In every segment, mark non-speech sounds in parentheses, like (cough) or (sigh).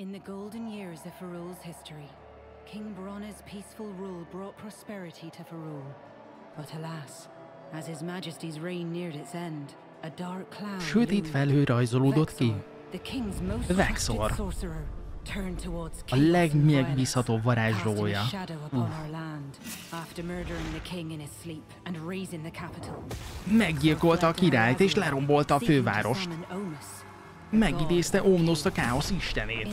In the golden years of Farul's history, King Bronna's peaceful rule brought prosperity to Farul. But alas, as His Majesty's reign neared its end, a dark cloud Sötét felhő rajzolódott ki. Vexor, the king's most Vexor. trusted sorcerer, turned towards A legmegbízhatóbb varázslója. shadow upon our land, after murdering the king in his sleep and razing the capital. Meggyilkolta a királyt és lerombolta a fővárost. Megidézte Omnoszt a káosz istenét.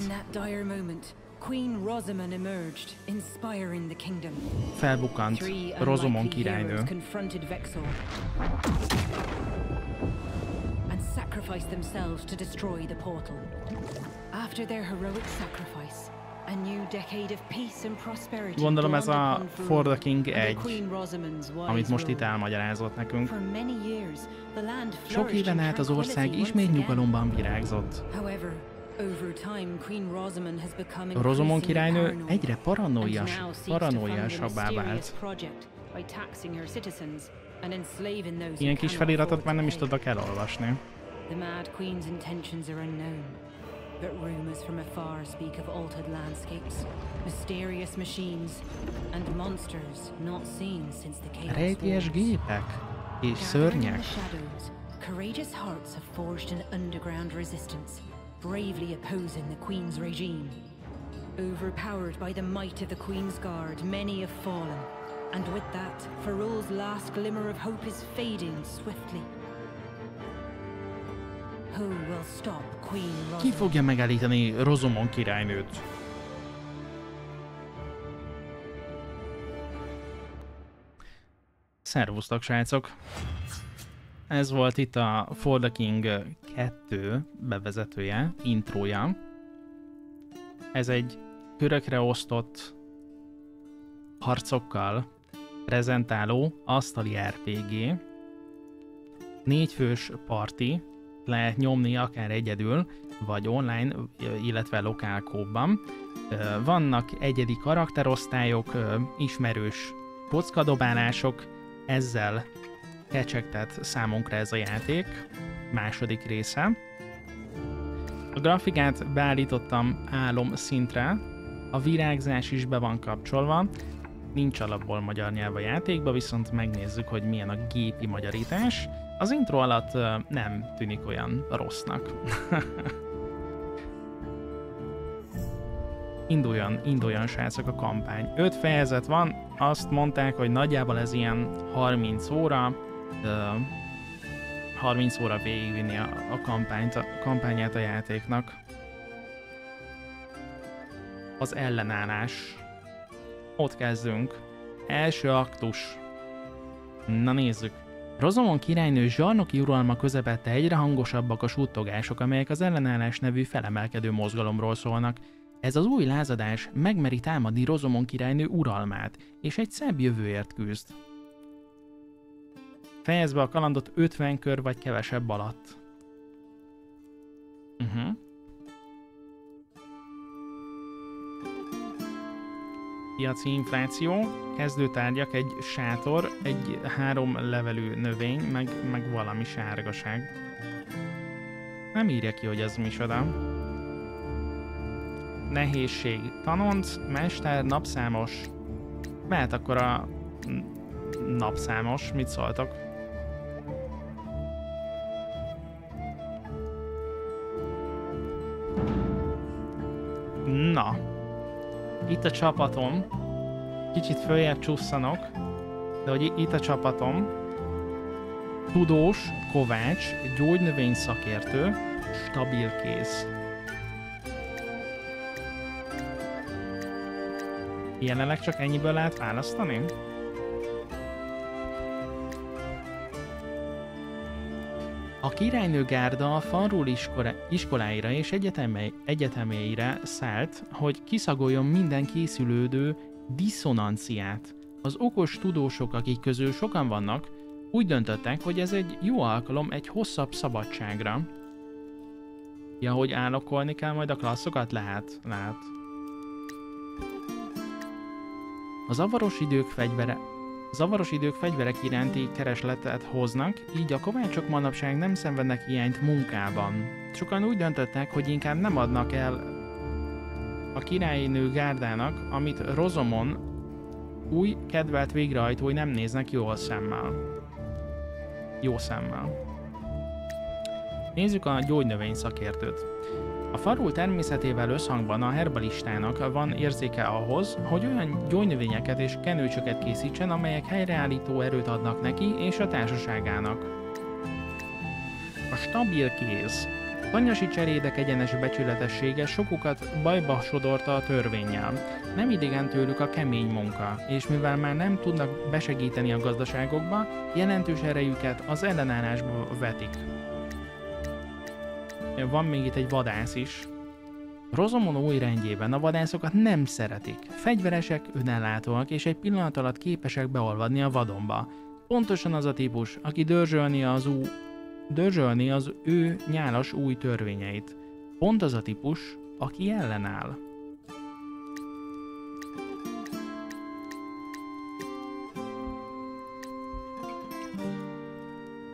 Felbukkant Rozomon királynő. sacrificed themselves to destroy the portal. After their heroic sacrifice, Gondolom ez a For the King under 1, Queen Rosamond's wise amit most itt elmagyarázott nekünk. Sok éven át az ország ismét nyugalomban virágzott. Rozomon királynő egyre paranoias, paranoiasabbá vált. Ilyen kis feliratot már nem is tudok elolvasni. The Mad Queen's intentions are unknown, but rumors from afar speak of altered landscapes, mysterious machines, and monsters not seen since the Chaos Wars. gépek és szörnyek. the shadows, courageous hearts have forged an underground resistance, bravely opposing the Queen's regime. Overpowered by the might of the Queen's Guard, many have fallen, and with that, Farul's last glimmer of hope is fading swiftly. Ki fogja megállítani Rozomon királynőt? Szervusztok, srácok! Ez volt itt a For the King 2 bevezetője, intrója. Ez egy körökre osztott harcokkal prezentáló asztali RPG. Négy fős parti, lehet nyomni akár egyedül, vagy online, illetve lokál kóban. Ö, Vannak egyedi karakterosztályok, ismerős kockadobálások, ezzel kecsegtet számunkra ez a játék, második része. A grafikát beállítottam álom szintre, a virágzás is be van kapcsolva, nincs alapból magyar nyelv a játékba, viszont megnézzük, hogy milyen a gépi magyarítás. Az intro alatt nem tűnik olyan rossznak. (laughs) induljon, induljon srácok a kampány. 5 fejezet van, azt mondták, hogy nagyjából ez ilyen 30 óra, ö, 30 óra végigvinni a, a, kampányt, a kampányát a játéknak. Az ellenállás. Ott kezdünk. Első aktus. Na nézzük. Rozomon királynő zsarnoki uralma közepette egyre hangosabbak a suttogások, amelyek az ellenállás nevű felemelkedő mozgalomról szólnak. Ez az új lázadás megmeri támadni Rozomon királynő uralmát, és egy szebb jövőért küzd. Fejezd be a kalandot 50 kör vagy kevesebb alatt. Uh-huh. Piaci infláció, kezdőtárgyak, egy sátor, egy három levelű növény, meg, meg valami sárgaság. Nem írja ki, hogy ez micsoda. Nehézség. Tanonc, mester, napszámos. Mehet akkor a napszámos. Mit szóltok? Na. Itt a csapatom. Kicsit följebb csusszanok. De hogy itt a csapatom. Tudós, kovács, gyógynövény szakértő, stabil kéz. Jelenleg csak ennyiből lehet választani? A királynő gárda a Fanrul iskola, iskoláira és egyeteme, egyetemeire szállt, hogy kiszagoljon minden készülődő diszonanciát. Az okos tudósok, akik közül sokan vannak, úgy döntöttek, hogy ez egy jó alkalom egy hosszabb szabadságra. Ja, hogy állokolni kell majd a klasszokat? Lehet, lehet. A zavaros idők fegyvere, zavaros idők fegyverek iránti keresletet hoznak, így a kovácsok manapság nem szenvednek hiányt munkában. Sokan úgy döntöttek, hogy inkább nem adnak el a királyi nő gárdának, amit Rozomon új kedvelt végrehajtói nem néznek jól szemmel. Jó szemmel. Nézzük a gyógynövény szakértőt. A farul természetével összhangban a herbalistának van érzéke ahhoz, hogy olyan gyógynövényeket és kenőcsöket készítsen, amelyek helyreállító erőt adnak neki és a társaságának. A stabil kéz. Tanyasi cserédek egyenes becsületessége sokukat bajba sodorta a törvényjel. Nem idegen tőlük a kemény munka, és mivel már nem tudnak besegíteni a gazdaságokba, jelentős erejüket az ellenállásba vetik. Van még itt egy vadász is. Rozomon új rendjében a vadászokat nem szeretik. Fegyveresek, önellátóak és egy pillanat alatt képesek beolvadni a vadonba. Pontosan az a típus, aki dörzsölni az, ú... dörzsölni az ő nyálas új törvényeit. Pont az a típus, aki ellenáll.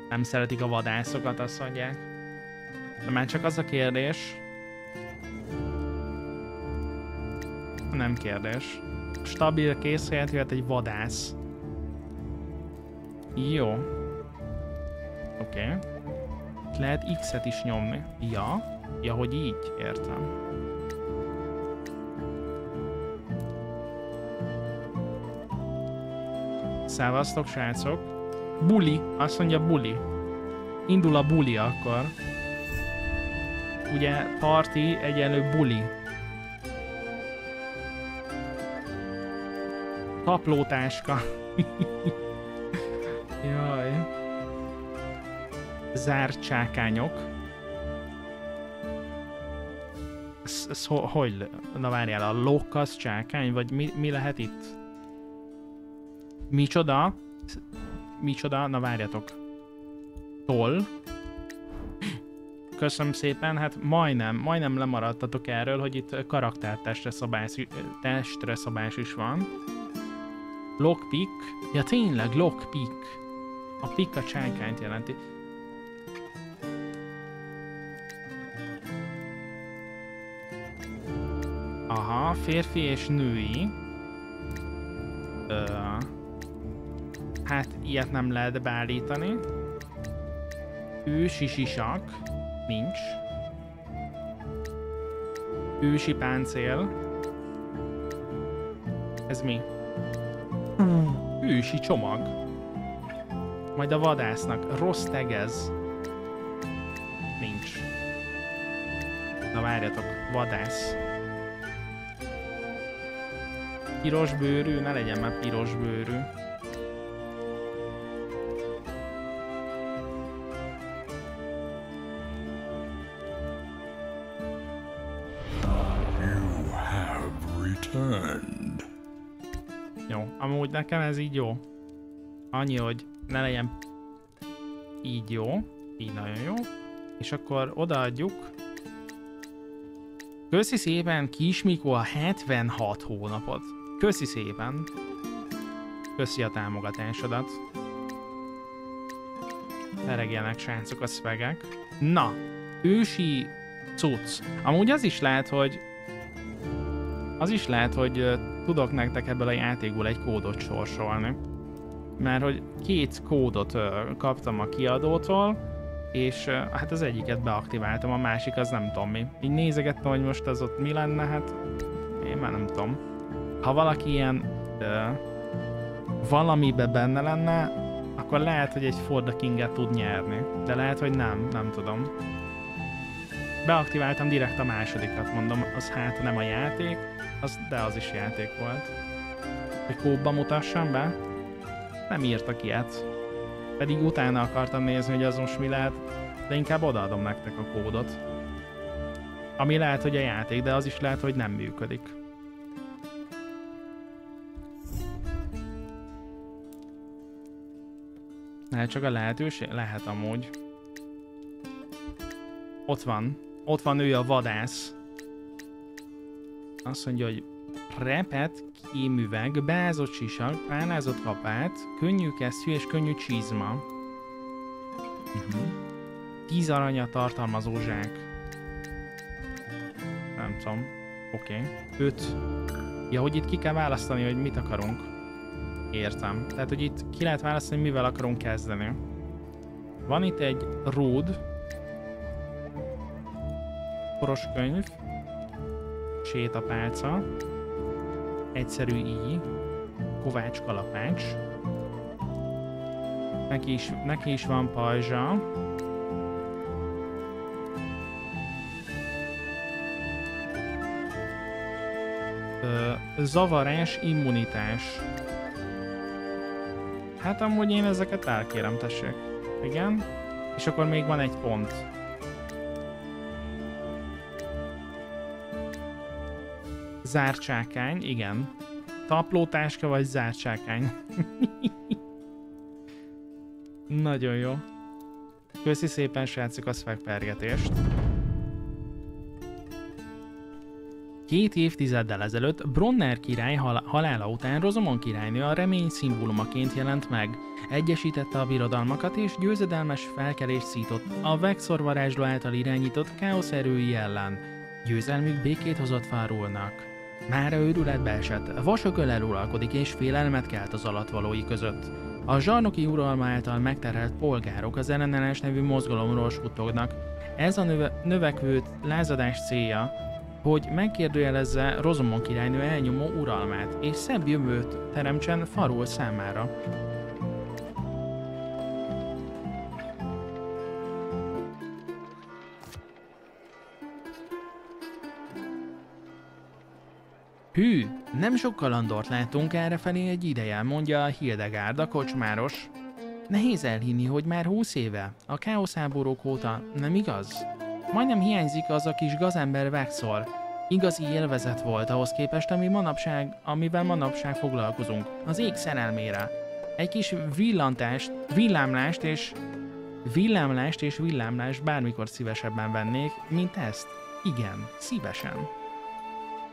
Nem szeretik a vadászokat, azt mondják. De már csak az a kérdés... Nem kérdés. Stabil kész helyett jöhet egy vadász. Jó. Oké. Okay. Lehet X-et is nyomni. Ja. Ja, hogy így. Értem. Szávasztok, srácok. Buli. Azt mondja buli. Indul a buli akkor ugye party egyenlő buli. Taplótáska. (laughs) Jaj. Zárt csákányok. Ez, ho, hogy? Na várjál, a lokasz csákány? Vagy mi, mi lehet itt? Micsoda? Micsoda? Na várjatok. Toll. Köszönöm szépen, hát majdnem, majdnem lemaradtatok erről, hogy itt karaktertestre szabás, testre szabás is van. Lockpick, ja tényleg, lockpick. A pick a csákányt jelenti. Aha, férfi és női. Ö, hát ilyet nem lehet beállítani. Ő sisisak. Nincs. Ősi páncél. Ez mi? Ősi csomag. Majd a vadásznak. Rossz tegez. Nincs. Na várjatok, vadász. Piros bőrű? Ne legyen már piros bőrű. Returned. Jó, amúgy nekem ez így jó. Annyi, hogy ne legyen így jó, így nagyon jó. És akkor odaadjuk. Köszi szépen Kis Mikó a 76 hónapot. Köszi szépen. Köszi a támogatásodat. Teregjenek srácok a szvegek. Na, ősi cucc. Amúgy az is lehet, hogy az is lehet, hogy tudok nektek ebből a játékból egy kódot sorsolni. Mert hogy két kódot kaptam a kiadótól, és hát az egyiket beaktiváltam, a másik az nem tudom mi. Így nézegettem, hogy most az ott mi lenne, hát én már nem tudom. Ha valaki ilyen ö, valamibe benne lenne, akkor lehet, hogy egy For the King-et tud nyerni. De lehet, hogy nem, nem tudom. Beaktiváltam direkt a másodikat, mondom, az hát nem a játék, az, de az is játék volt. Hogy kóba mutassam be? Nem írtak ilyet. Pedig utána akartam nézni, hogy az most mi lehet, de inkább odaadom nektek a kódot. Ami lehet, hogy a játék, de az is lehet, hogy nem működik. Lehet csak a lehetőség? Lehet amúgy. Ott van. Ott van ő a vadász. Azt mondja, hogy repet, kémüveg, beázott sisak, pálázott kapát, könnyű kesztyű és könnyű csizma. Uh-huh. Tíz aranya tartalmazó zsák. Nem tudom. Oké. Okay. 5. Ja, hogy itt ki kell választani, hogy mit akarunk. Értem. Tehát, hogy itt ki lehet választani, mivel akarunk kezdeni. Van itt egy ród. Poros könyv. Sétapálca. Egyszerű íj. Kovács kalapács. Neki is, neki is van pajzsa. zavarás immunitás. Hát amúgy én ezeket elkérem, tessék. Igen. És akkor még van egy pont. Zárcsákány, igen. Taplótáska vagy zárcsákány. (laughs) Nagyon jó. Köszi szépen, srácok, a szvegpergetést. Két évtizeddel ezelőtt Bronner király hal- halála után Rozomon királynő a remény szimbólumaként jelent meg. Egyesítette a birodalmakat és győzedelmes felkelést szított a Vexor varázsló által irányított káosz erői ellen. Győzelmük békét hozott Fárulnak. Mára őrületbe esett, vasököl eluralkodik és félelmet kelt az alatvalói között. A zsarnoki uralma által megterhelt polgárok az ellenállás nevű mozgalomról suttognak. Ez a növe- növekvő lázadás célja, hogy megkérdőjelezze Rozomon királynő elnyomó uralmát, és szebb jövőt teremtsen Farul számára. Hű, nem sok kalandort látunk errefelé egy ideje, mondja a Hildegárd, a kocsmáros. Nehéz elhinni, hogy már húsz éve, a káoszáborúk óta, nem igaz? Majdnem hiányzik az a kis gazember Vexor. Igazi élvezet volt ahhoz képest, ami manapság, amivel manapság foglalkozunk. Az ég szerelmére. Egy kis villantást, villámlást és villámlást és villámlást bármikor szívesebben vennék, mint ezt. Igen, szívesen.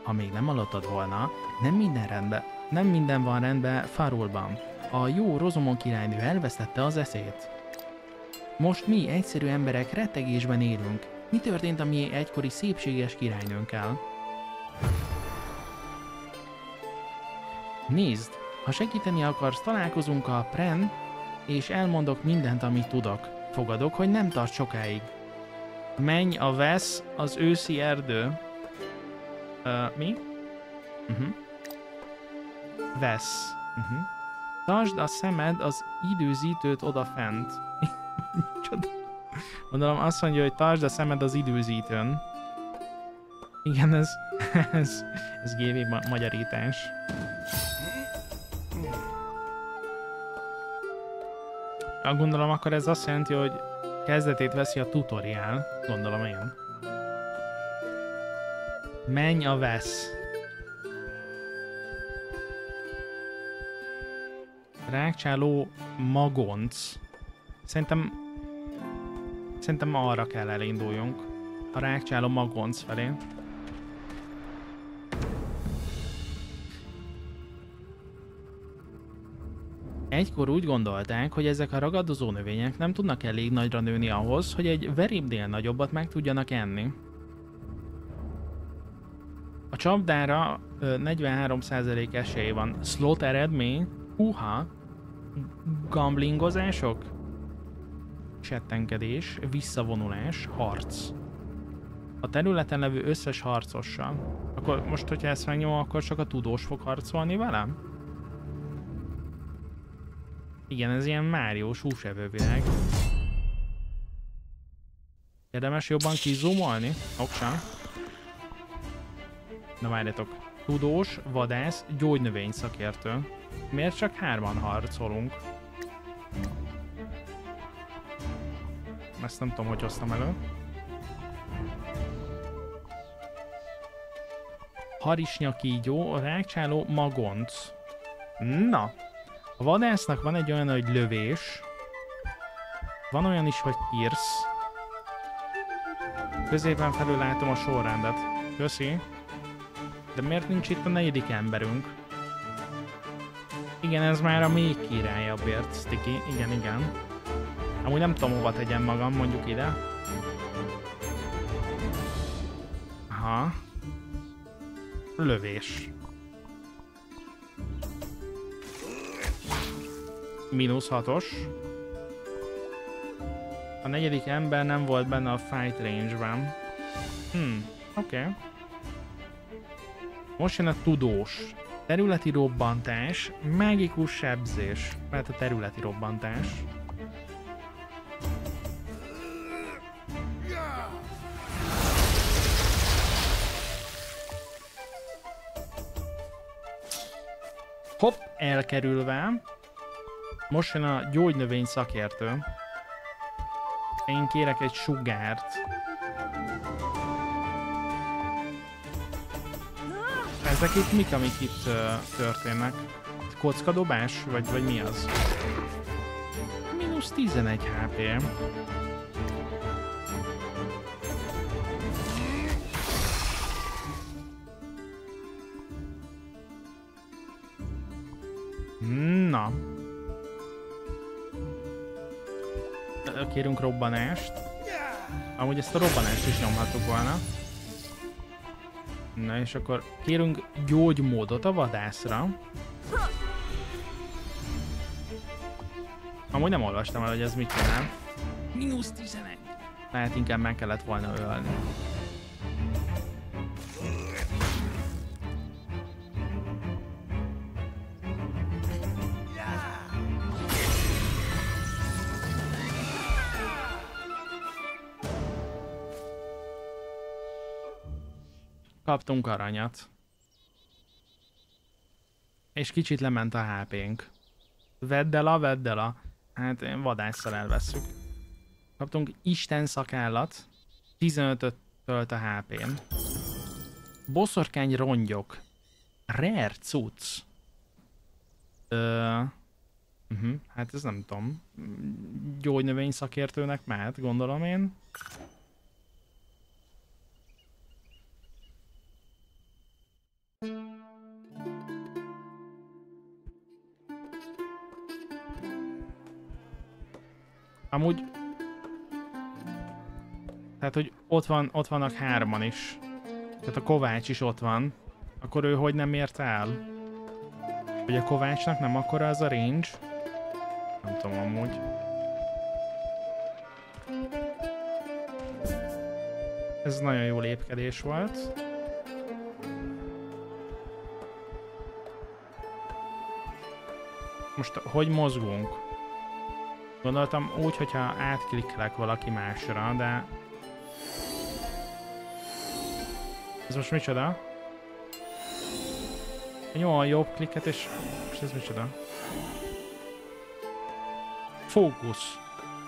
Ha még nem hallottad volna, nem minden rendben, nem minden van rendben Farulban. A jó Rozomon királynő elvesztette az eszét. Most mi, egyszerű emberek rettegésben élünk, mi történt a mi egykori szépséges királynőnkkel? Nézd, ha segíteni akarsz, találkozunk a Pren, és elmondok mindent, amit tudok. Fogadok, hogy nem tart sokáig. Menj a vesz, az őszi erdő. Uh, mi? Uh-huh. Vesz. Uh-huh. Tartsd a szemed az időzítőt odafent. (laughs) Csoda. Gondolom azt mondja, hogy tartsd a szemed az időzítőn. Igen, ez, (laughs) ez, ez GV ma magyarítás. Gondolom akkor ez azt jelenti, hogy kezdetét veszi a tutoriál, gondolom én. Menj a vesz. Rákcsáló magonc. Szerintem Szerintem arra kell elinduljunk. A rákcsáló magonc felé. Egykor úgy gondolták, hogy ezek a ragadozó növények nem tudnak elég nagyra nőni ahhoz, hogy egy verébnél nagyobbat meg tudjanak enni. A csapdára 43% esély van. Slot eredmény? Húha! Gamblingozások? csettenkedés, visszavonulás, harc. A területen levő összes harcossal. Akkor most, hogyha ezt megnyomom, akkor csak a tudós fog harcolni velem? Igen, ez ilyen Máriós húsevővilág. Érdemes jobban kizumolni? Oksa. Na várjatok. Tudós, vadász, gyógynövény szakértő. Miért csak hárman harcolunk? Ezt nem tudom, hogy hoztam elő. Harisnyakígyó, rákcsáló, magonc. Na, a vadásznak van egy olyan, hogy lövés. Van olyan is, hogy kirsz. Középen felül látom a sorrendet. Köszi. De miért nincs itt a negyedik emberünk? Igen, ez már a még királyabbért, Sticky. Igen, igen. Amúgy nem tudom hova tegyem magam, mondjuk ide. Aha. Lövés. Mínusz hatos. A negyedik ember nem volt benne a fight range-ben. Hmm, oké. Okay. Most jön a tudós. Területi robbantás, mágikus sebzés. Mert a területi robbantás. Hopp, elkerülve. Most jön a gyógynövény szakértő. Én kérek egy sugárt. Ezek itt mik, amik itt uh, történnek? Kockadobás? Vagy, vagy mi az? Minusz 11 HP. Na. Kérünk robbanást. Amúgy ezt a robbanást is nyomhattuk volna. Na és akkor kérünk gyógymódot a vadászra. Amúgy nem olvastam el, hogy ez mit csinál. Minusz 11. Lehet inkább meg kellett volna ölni. Kaptunk aranyat. És kicsit lement a HP-nk. Vedd el a, vedd el a. Hát én vadásszal elveszük. Kaptunk Isten szakállat. 15-öt tölt a HP-n. Boszorkány rongyok. Rare cucc. Ö... Uh-huh. Hát ez nem tudom. Gyógynövény szakértőnek mehet, gondolom én. Amúgy... Tehát, hogy ott, van, ott vannak hárman is. Tehát a Kovács is ott van. Akkor ő hogy nem ért el? Hogy a Kovácsnak nem akkora az a range? Nem tudom amúgy. Ez nagyon jó lépkedés volt. Most hogy mozgunk? Gondoltam úgy, hogyha átklikkelek valaki másra, de... Ez most micsoda? Jó, a jobb klikket és... És ez micsoda? Fókusz.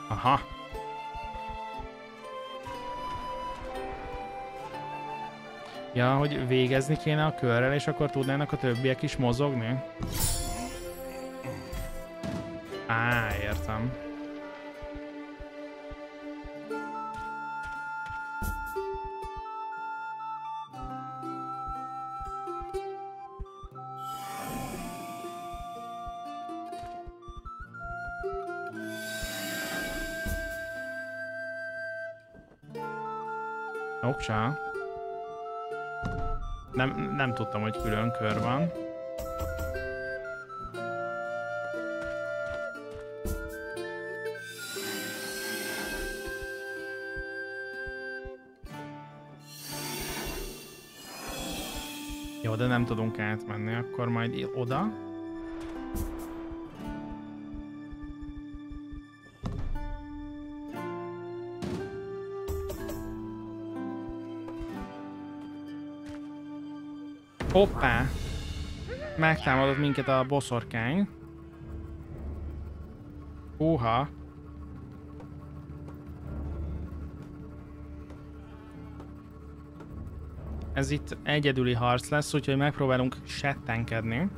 Aha. Ja, hogy végezni kéne a körrel, és akkor tudnának a többiek is mozogni? Á, értem. Oksa. Nem, nem tudtam, hogy külön kör van. Jó, de nem tudunk átmenni, akkor majd oda. Hoppá! Megtámadott minket a boszorkány. Húha! Ez itt egyedüli harc lesz, úgyhogy megpróbálunk settenkedni.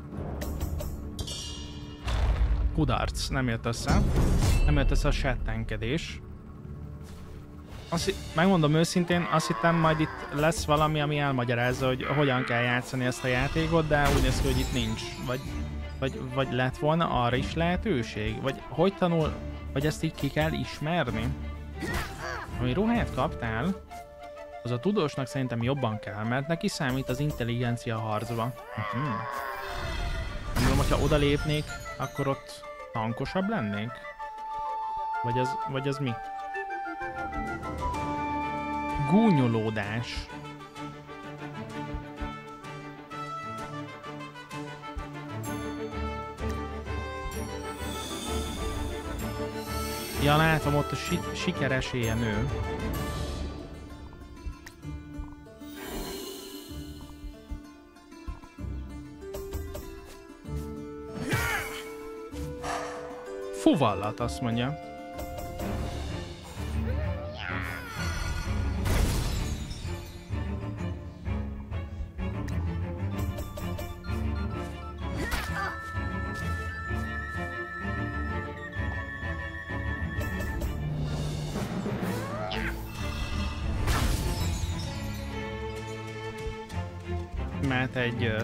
Kudarc, nem jött össze. Nem jött össze a settenkedés. Azt, megmondom őszintén, azt hittem majd itt lesz valami, ami elmagyarázza, hogy hogyan kell játszani ezt a játékot, de úgy néz ki, hogy itt nincs. Vagy, vagy, vagy lett volna arra is lehetőség? Vagy hogy tanul, vagy ezt így ki kell ismerni? Ami ruhát kaptál? Az a tudósnak szerintem jobban kell, mert neki számít az intelligencia harcba. Uh-huh. Mondom, hogyha oda lépnék, akkor ott tankosabb lennék? Vagy az, vagy az mi? Gúnyolódás. Ja, látom, ott a si siker nő. Fuvallat, azt mondja.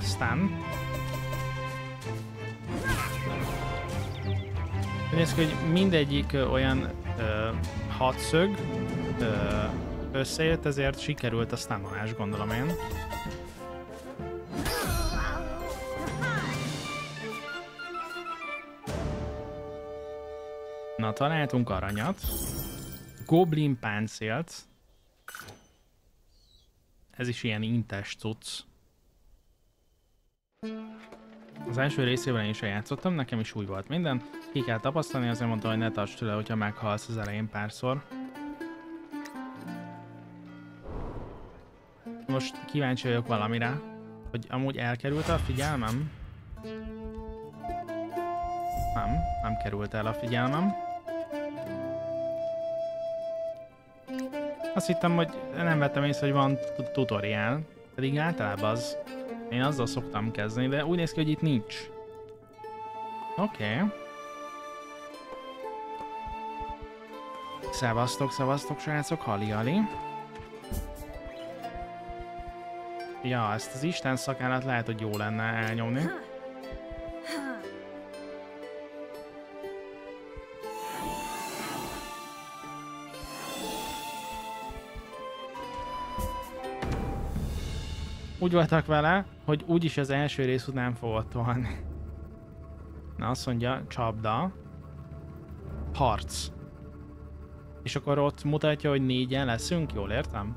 Stun. Nézd, hogy mindegyik olyan uh, hatszög uh, összejött, ezért sikerült a stunolás, gondolom én. Na, találtunk aranyat. Goblin páncélt. Ez is ilyen intes cucc. Az első részében én is játszottam, nekem is új volt minden. Ki kell tapasztalni, azért mondta, hogy ne tarts tőle, hogyha meghalsz az elején párszor. Most kíváncsi vagyok valamire, hogy amúgy elkerült a figyelmem? Nem, nem került el a figyelmem. Azt hittem, hogy nem vettem észre, hogy van tutoriál, pedig általában az. Én azzal szoktam kezdeni, de úgy néz ki, hogy itt nincs. Oké. Okay. Szevasztok, szevasztok, srácok, hali-hali. Ja, ezt az Isten szakállat lehet, hogy jó lenne elnyomni. Úgy voltak vele, hogy úgyis az első rész után fogod tolni. Na azt mondja, csapda. Harc. És akkor ott mutatja, hogy négyen leszünk, jól értem?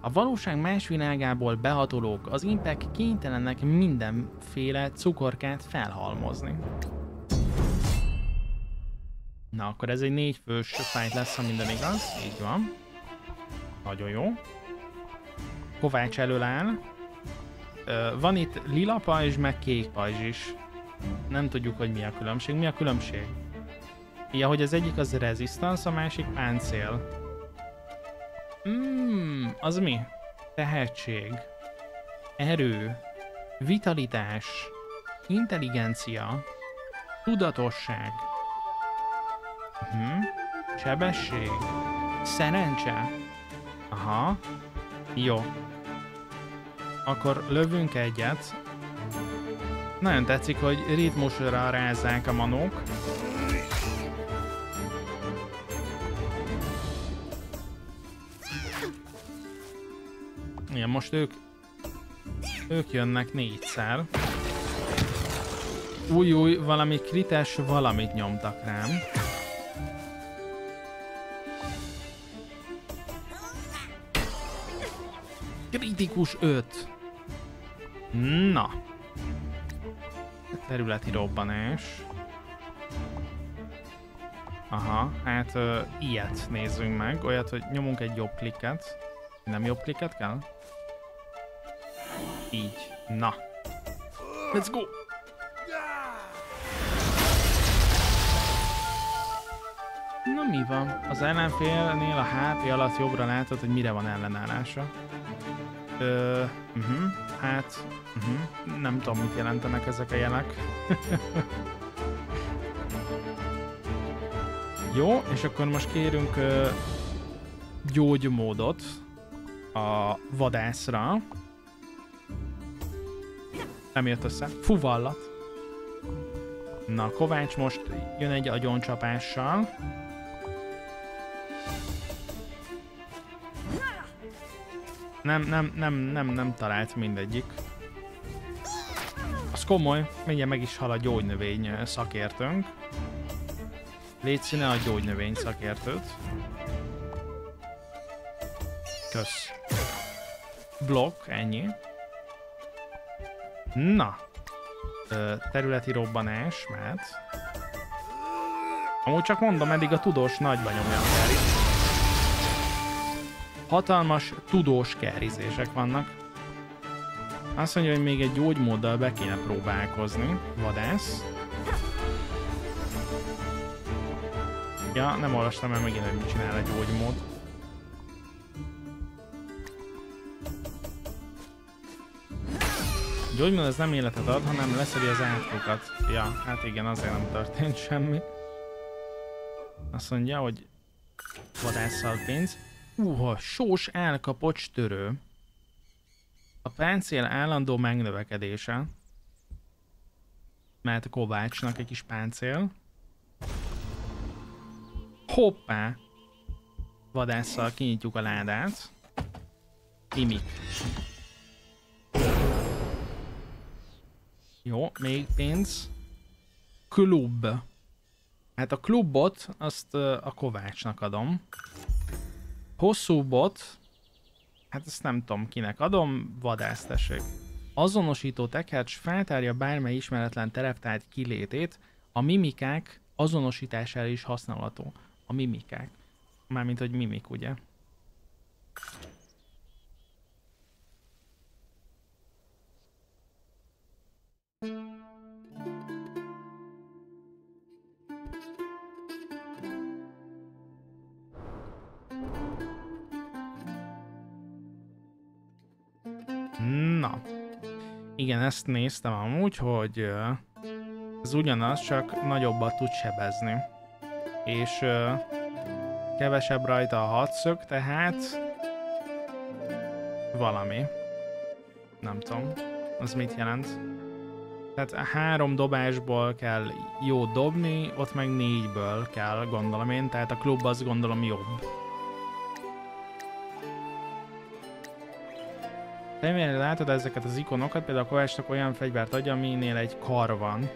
A valóság más világából behatolók, az impek kénytelenek mindenféle cukorkát felhalmozni. Na, akkor ez egy négy fős fight lesz, ha minden igaz. Így van. Nagyon jó. Kovács elől áll. Van itt lila pajzs, meg kék pajzs is. Nem tudjuk, hogy mi a különbség. Mi a különbség? Ja, hogy az egyik az resistance, a másik páncél. Mmm, az mi? Tehetség. Erő. Vitalitás. Intelligencia. Tudatosság. Uh-huh. Sebesség. Szerencse. Aha. Jó. Akkor lövünk egyet. Nagyon tetszik, hogy ritmusra rázzák a manók. Igen, most ők... Ők jönnek négyszer. Új, új, valami krites valamit nyomtak rám. Kritikus 5. Na. Területi robbanás. Aha, hát uh, ilyet nézzünk meg. Olyat, hogy nyomunk egy jobb klikket. Nem jobb klikket kell? Így. Na. Let's go! Na mi van? Az ellenfélnél a HP alatt jobbra látod, hogy mire van ellenállása. Ö, uh-huh, hát, uh-huh, nem tudom, mit jelentenek ezek a jelek. (laughs) Jó, és akkor most kérünk uh, gyógymódot a vadászra. Nem jött össze. Fuvallat. Na, Kovács most jön egy agyoncsapással. Nem, nem, nem, nem, nem talált mindegyik. Az komoly, mindjárt meg is hal a gyógynövény szakértőnk. Légy színe a gyógynövény szakértőt. Kösz. Blokk, ennyi. Na. Ö, területi robbanás, mert... Amúgy csak mondom, eddig a tudós nagy nyomja a. Hatalmas tudós kerizések vannak. Azt mondja, hogy még egy gyógymóddal be kéne próbálkozni. Vadász. Ja, nem olvastam el megint, hogy mit csinál a gyógymód. A gyógymód az nem életet ad, hanem leszedi az átkokat. Ja, hát igen, azért nem történt semmi. Azt mondja, hogy vadásszal pénz. Uha, sós elkapocs törő. A páncél állandó megnövekedése. Mert Kovácsnak egy kis páncél. Hoppá! Vadásszal kinyitjuk a ládát. Imik. Jó, még pénz. Klub. Hát a klubot, azt a Kovácsnak adom. Hosszú bot, hát ezt nem tudom kinek adom, vadásztessék. Azonosító tekercs feltárja bármely ismeretlen tereptárt kilétét, a mimikák azonosítására is használható. A mimikák. Mármint, hogy mimik, ugye? Na. Igen, ezt néztem amúgy, hogy ez ugyanaz, csak nagyobbat tud sebezni. És kevesebb rajta a hatszög, tehát valami. Nem tudom. Az mit jelent? Tehát három dobásból kell jó dobni, ott meg négyből kell, gondolom én, tehát a klub az gondolom jobb. Remélem látod ezeket az ikonokat, például a Kovácsnak olyan fegyvert adja, aminél egy kar van.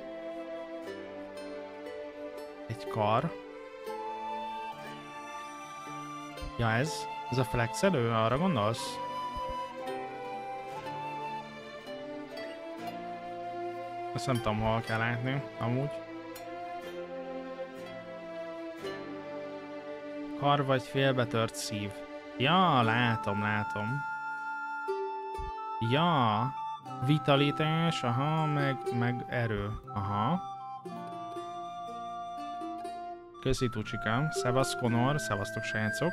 Egy kar. Ja ez? Ez a flexelő? Arra gondolsz? Azt nem tudom, hol kell látni, amúgy. Kar vagy félbetört szív. Ja, látom, látom. Ja, vitalitás, aha, meg, meg erő, aha. Köszi Tucsika, szevasz Konor, szevasztok srácok.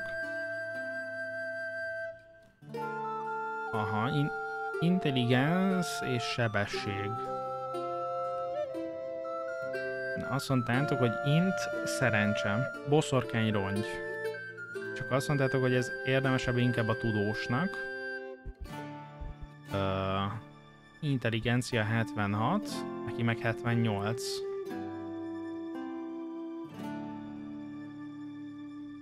Aha, in intelligens és sebesség. Na, azt mondtátok, hogy int szerencse, boszorkány rongy. Csak azt mondtátok, hogy ez érdemesebb inkább a tudósnak. Intelligencia 76, neki meg 78.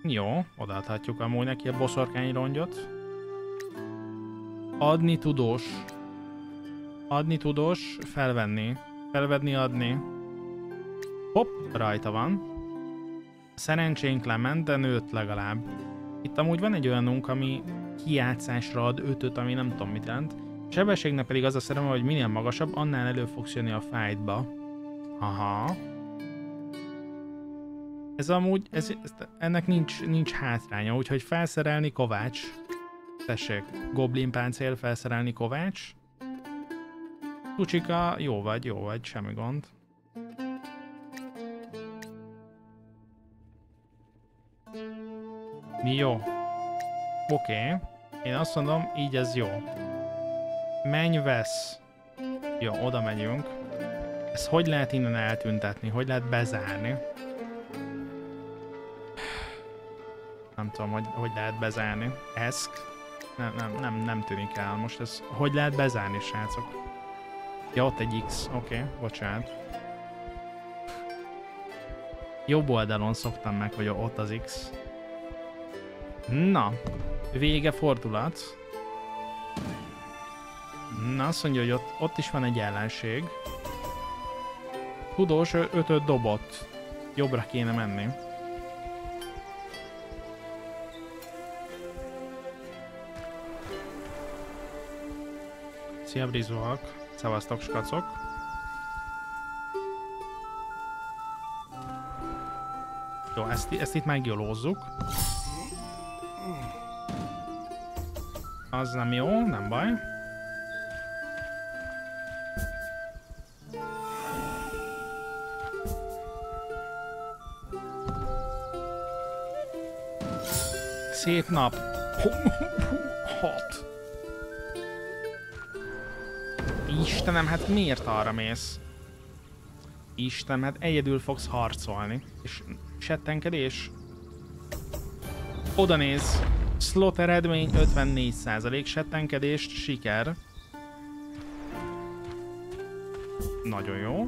Jó, odaadhatjuk amúgy neki a boszorkány rongyot. Adni tudós. Adni tudós, felvenni. Felvedni, adni. Hopp, rajta van. Szerencsénk lement, de nőtt legalább. Itt amúgy van egy olyanunk, ami kijátszásra ad ötöt, ami nem tudom mit jelent. Sebességnek pedig az a szerelme, hogy minél magasabb, annál elő fogsz jönni a fightba. Aha. Ez amúgy, ez, ez, ennek nincs, nincs hátránya, úgyhogy felszerelni Kovács. Tessék, Goblin páncél felszerelni Kovács. Tucsika, jó vagy, jó vagy, semmi gond. Jó. Oké. Okay. Én azt mondom, így ez jó. Menj, vesz. Jó, oda megyünk. Ezt hogy lehet innen eltüntetni? Hogy lehet bezárni? Nem tudom, hogy, hogy lehet bezárni. Eszk. Nem, nem, nem, nem tűnik el. Most ez hogy lehet bezárni, srácok? Ja, ott egy X. Oké, okay, bocsánat. Jobb oldalon szoktam meg, hogy ott az X. Na, vége fordulat. Na, azt mondja, hogy ott, ott is van egy ellenség. Tudós ötöt dobott. Jobbra kéne menni. Szia, Brizóak! Szevasztok, skacok! Jó, ezt, ezt itt megjolózzuk. Az nem jó, nem baj. Szép nap. Hat. Istenem, hát miért arra mész? Istenem, hát egyedül fogsz harcolni. És settenkedés? Oda néz. Slot eredmény 54%, settenkedést, siker. Nagyon jó.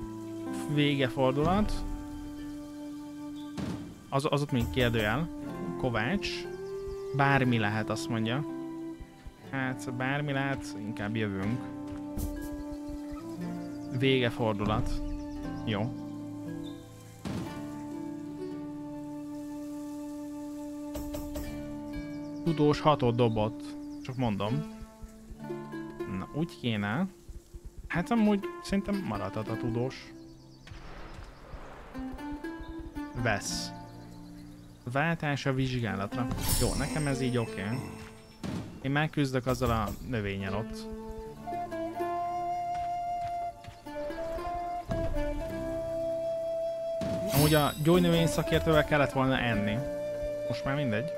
Vége fordulat. Az, az ott még kérdőjel. Kovács. Bármi lehet, azt mondja. Hát, bármi lehet, inkább jövünk. Vége fordulat. Jó. Tudós hatot dobott. Csak mondom. Na, úgy kéne. Hát amúgy szerintem maradhat a tudós. Vesz. Váltás a vizsgálatra. Jó, nekem ez így oké. Okay. Én megküzdök azzal a növényel ott. Amúgy a gyógynövény szakértővel kellett volna enni. Most már mindegy.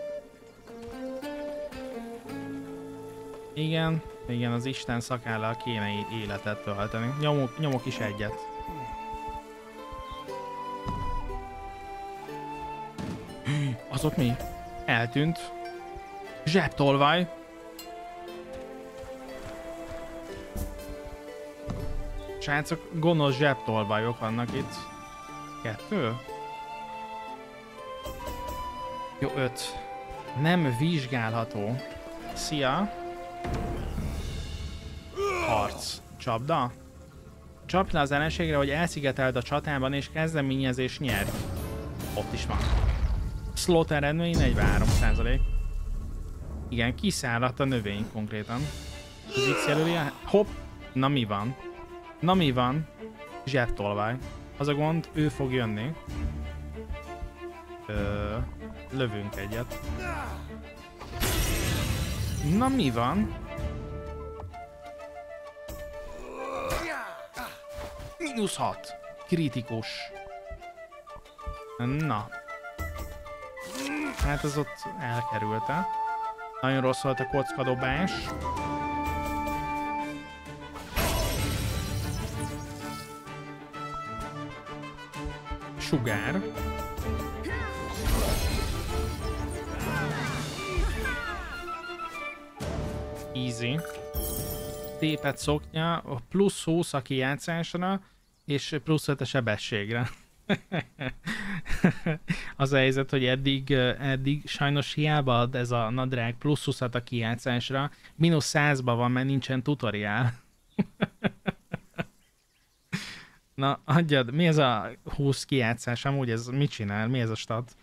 Igen, igen, az Isten szakállal kéne életet tölteni. Nyomok, nyomok is egyet. Azok mi? Eltűnt. Zsebtolvaj. Srácok, gonosz zsebtolvajok vannak itt. Kettő? Jó, öt. Nem vizsgálható. Szia! Harc. Csapda? Csapd le az ellenségre, hogy elszigeteld a csatában és kezdeményezés nyer. Ott is van. Slot eredmény 43%. Igen, kiszáradt a növény konkrétan. Az X jelöli Hopp! Na mi van? Na mi van? Zsebtolvaj. Az a gond, ő fog jönni. Ö, lövünk egyet. Na mi van? Minusz 6. Kritikus. Na. Hát ez ott elkerülte. Nagyon rossz volt a kockadobás. Sugár. Easy. Tépet szoknya, plusz 20 a kijátszásra, és plusz 5 a sebességre. (laughs) (laughs) az a helyzet, hogy eddig, eddig sajnos hiába ad ez a nadrág plusz 20 a kijátszásra, mínusz 100-ban van, mert nincsen tutoriál. (laughs) Na, adjad, mi ez a 20 kijátszás? Amúgy ez mit csinál? Mi ez a stat?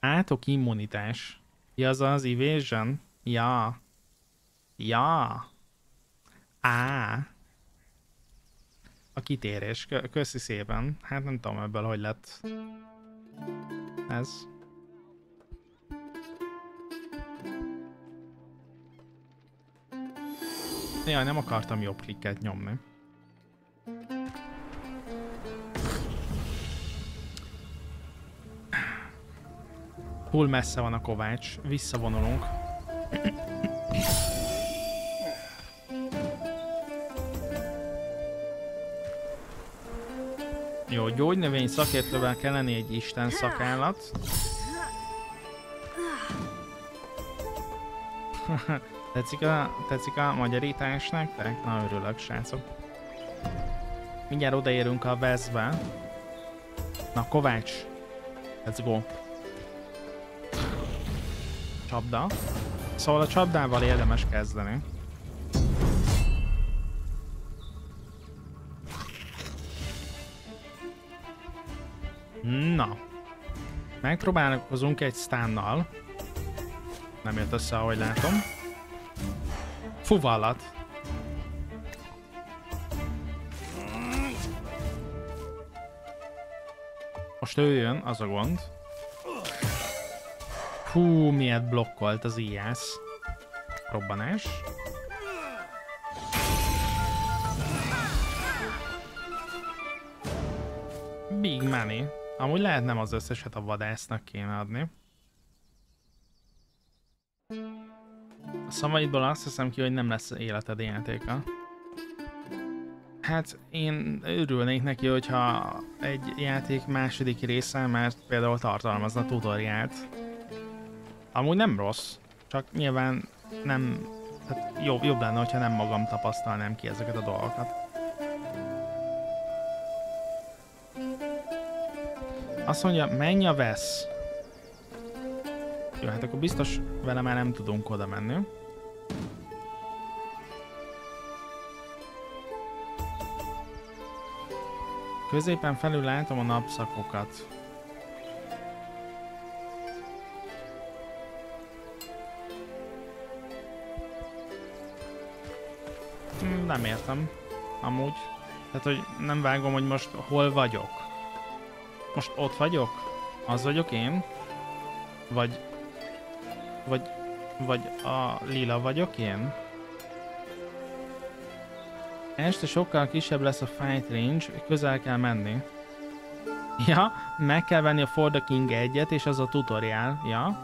Átok immunitás. Ja, az az evasion? Ja. Ja. Á. A kitérés. Köszi szépen. Hát nem tudom ebből, hogy lett. Ez. Jaj, nem akartam jobb klikket nyomni. Túl messze van a kovács, visszavonulunk. Jó, gyógynövény szakértővel kellene egy isten szakállat. (laughs) tetszik, a, tetszik a magyarítás nektek? Na, örülök, srácok. Mindjárt odaérünk a Veszbe. Na, Kovács. Let's go. csapda. Szóval a csapdával érdemes kezdeni. Megpróbálkozunk egy stánnal. Nem jött össze, ahogy látom. Fuvallat. Most ő jön, az a gond. Hú, miért blokkolt az IAS. Robbanás. Big money. Amúgy lehet nem az összeset a vadásznak kéne adni. A szavaidból azt hiszem ki, hogy nem lesz életed játéka. Hát én örülnék neki, hogyha egy játék második része, mert például tartalmazna tutoriált. Amúgy nem rossz, csak nyilván nem... Hát jobb, jobb lenne, hogyha nem magam tapasztalnám ki ezeket a dolgokat. Azt mondja, menj a vesz. Jó, hát akkor biztos vele már nem tudunk oda menni. Középen felül látom a napszakokat. Hmm, nem értem. Amúgy. Tehát, hogy nem vágom, hogy most hol vagyok. Most ott vagyok? Az vagyok én? Vagy... Vagy... Vagy a lila vagyok én? Este sokkal kisebb lesz a fight range, közel kell menni. Ja, meg kell venni a For King egyet, és az a tutoriál, ja.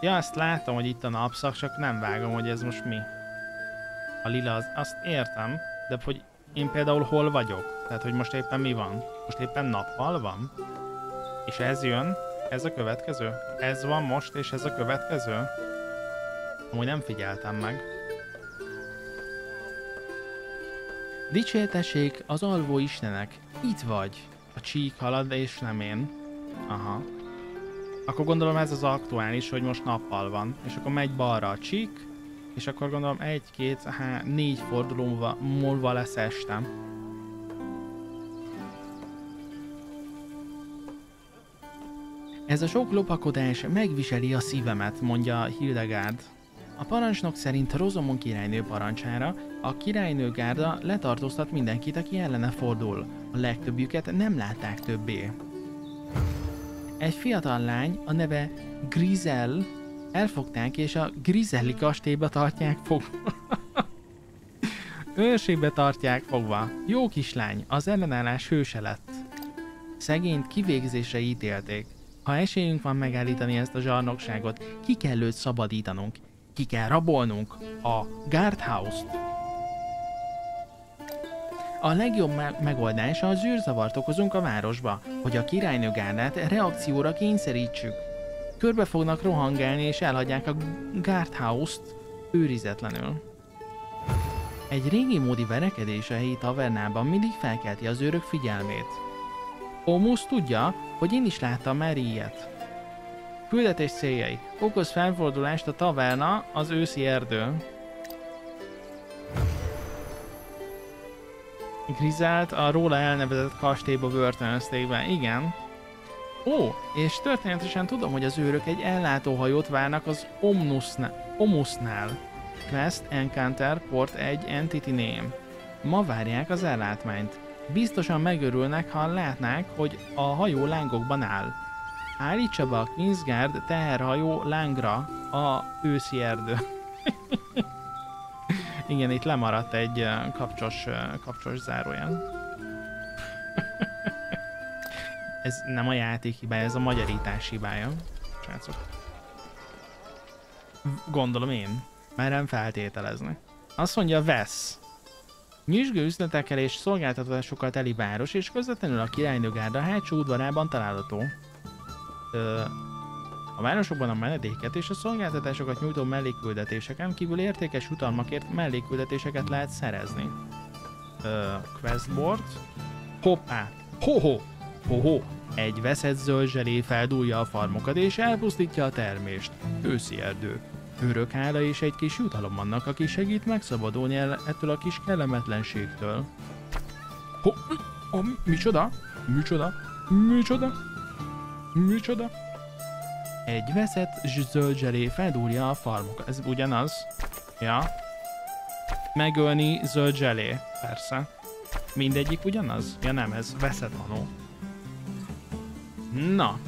Ja, azt látom, hogy itt a napszak, csak nem vágom, hogy ez most mi. A lila, az, azt értem, de hogy én például hol vagyok? Tehát, hogy most éppen mi van? Most éppen nappal van? És ez jön? Ez a következő? Ez van most, és ez a következő? Amúgy nem figyeltem meg. Dicsértessék az alvó istenek, itt vagy. A csík halad, és nem én. Aha. Akkor gondolom ez az aktuális, hogy most nappal van. És akkor megy balra a csík, és akkor gondolom egy, két, há, négy forduló múlva lesz estem. Ez a sok lopakodás megviseli a szívemet, mondja Hildegard. A parancsnok szerint Rozomon királynő parancsára a királynő gárda letartóztat mindenkit, aki ellene fordul. A legtöbbjüket nem látták többé. Egy fiatal lány, a neve Grizel, elfogták és a Grizelli kastélyba tartják fogva. (laughs) Őrségbe tartják fogva. Jó kislány, az ellenállás hőse lett. Szegényt kivégzésre ítélték. Ha esélyünk van megállítani ezt a zsarnokságot, ki kell őt szabadítanunk. Ki kell rabolnunk a Guardhouse-t. A legjobb me- megoldás a zűrzavart okozunk a városba, hogy a királynő gárdát reakcióra kényszerítsük. Körbe fognak rohangálni és elhagyják a Guardhouse-t őrizetlenül. Egy régi módi verekedés a helyi tavernában mindig felkelti az őrök figyelmét. Omus tudja, hogy én is láttam már ilyet. Küldetés céljai. Okoz felfordulást a taverna, az őszi erdő. Grizelt a róla elnevezett kastélyba börtönözték be. Igen. Ó, és történetesen tudom, hogy az őrök egy ellátóhajót várnak az Omnusnál. Omusnál. Quest Encounter Port 1 Entity Name. Ma várják az ellátmányt. Biztosan megörülnek, ha látnák, hogy a hajó lángokban áll. Állítsa be a Queensguard teherhajó lángra a őszi erdő. (laughs) Igen, itt lemaradt egy kapcsos, kapcsos zárójel. Ez nem a játék hibája, ez a magyarítás hibája. Srácok. Gondolom én. Merem feltételezni. Azt mondja, vesz. Nyüzsgő üzletekkel és szolgáltatásokkal teli város, és közvetlenül a királynőgárda hátsó udvarában található. Ö, a városokban a menedéket és a szolgáltatásokat nyújtó mellékküldetéseken kívül értékes utalmakért mellékküldetéseket lehet szerezni. Ö, questboard. Hoppá! Ho-ho! Ho-ho! Egy veszett zöld zselé feldúlja a farmokat és elpusztítja a termést. Őszi erdő. Örök hála és egy kis jutalom annak, aki segít megszabadulni el ettől a kis kellemetlenségtől. Ho, ho, micsoda? Micsoda? Micsoda? Micsoda? Egy veszett zöld zselé feldúlja a farmokat. Ez ugyanaz? Ja. Megölni zöld zselé. Persze. Mindegyik ugyanaz? Ja nem, ez veszett manó. Na.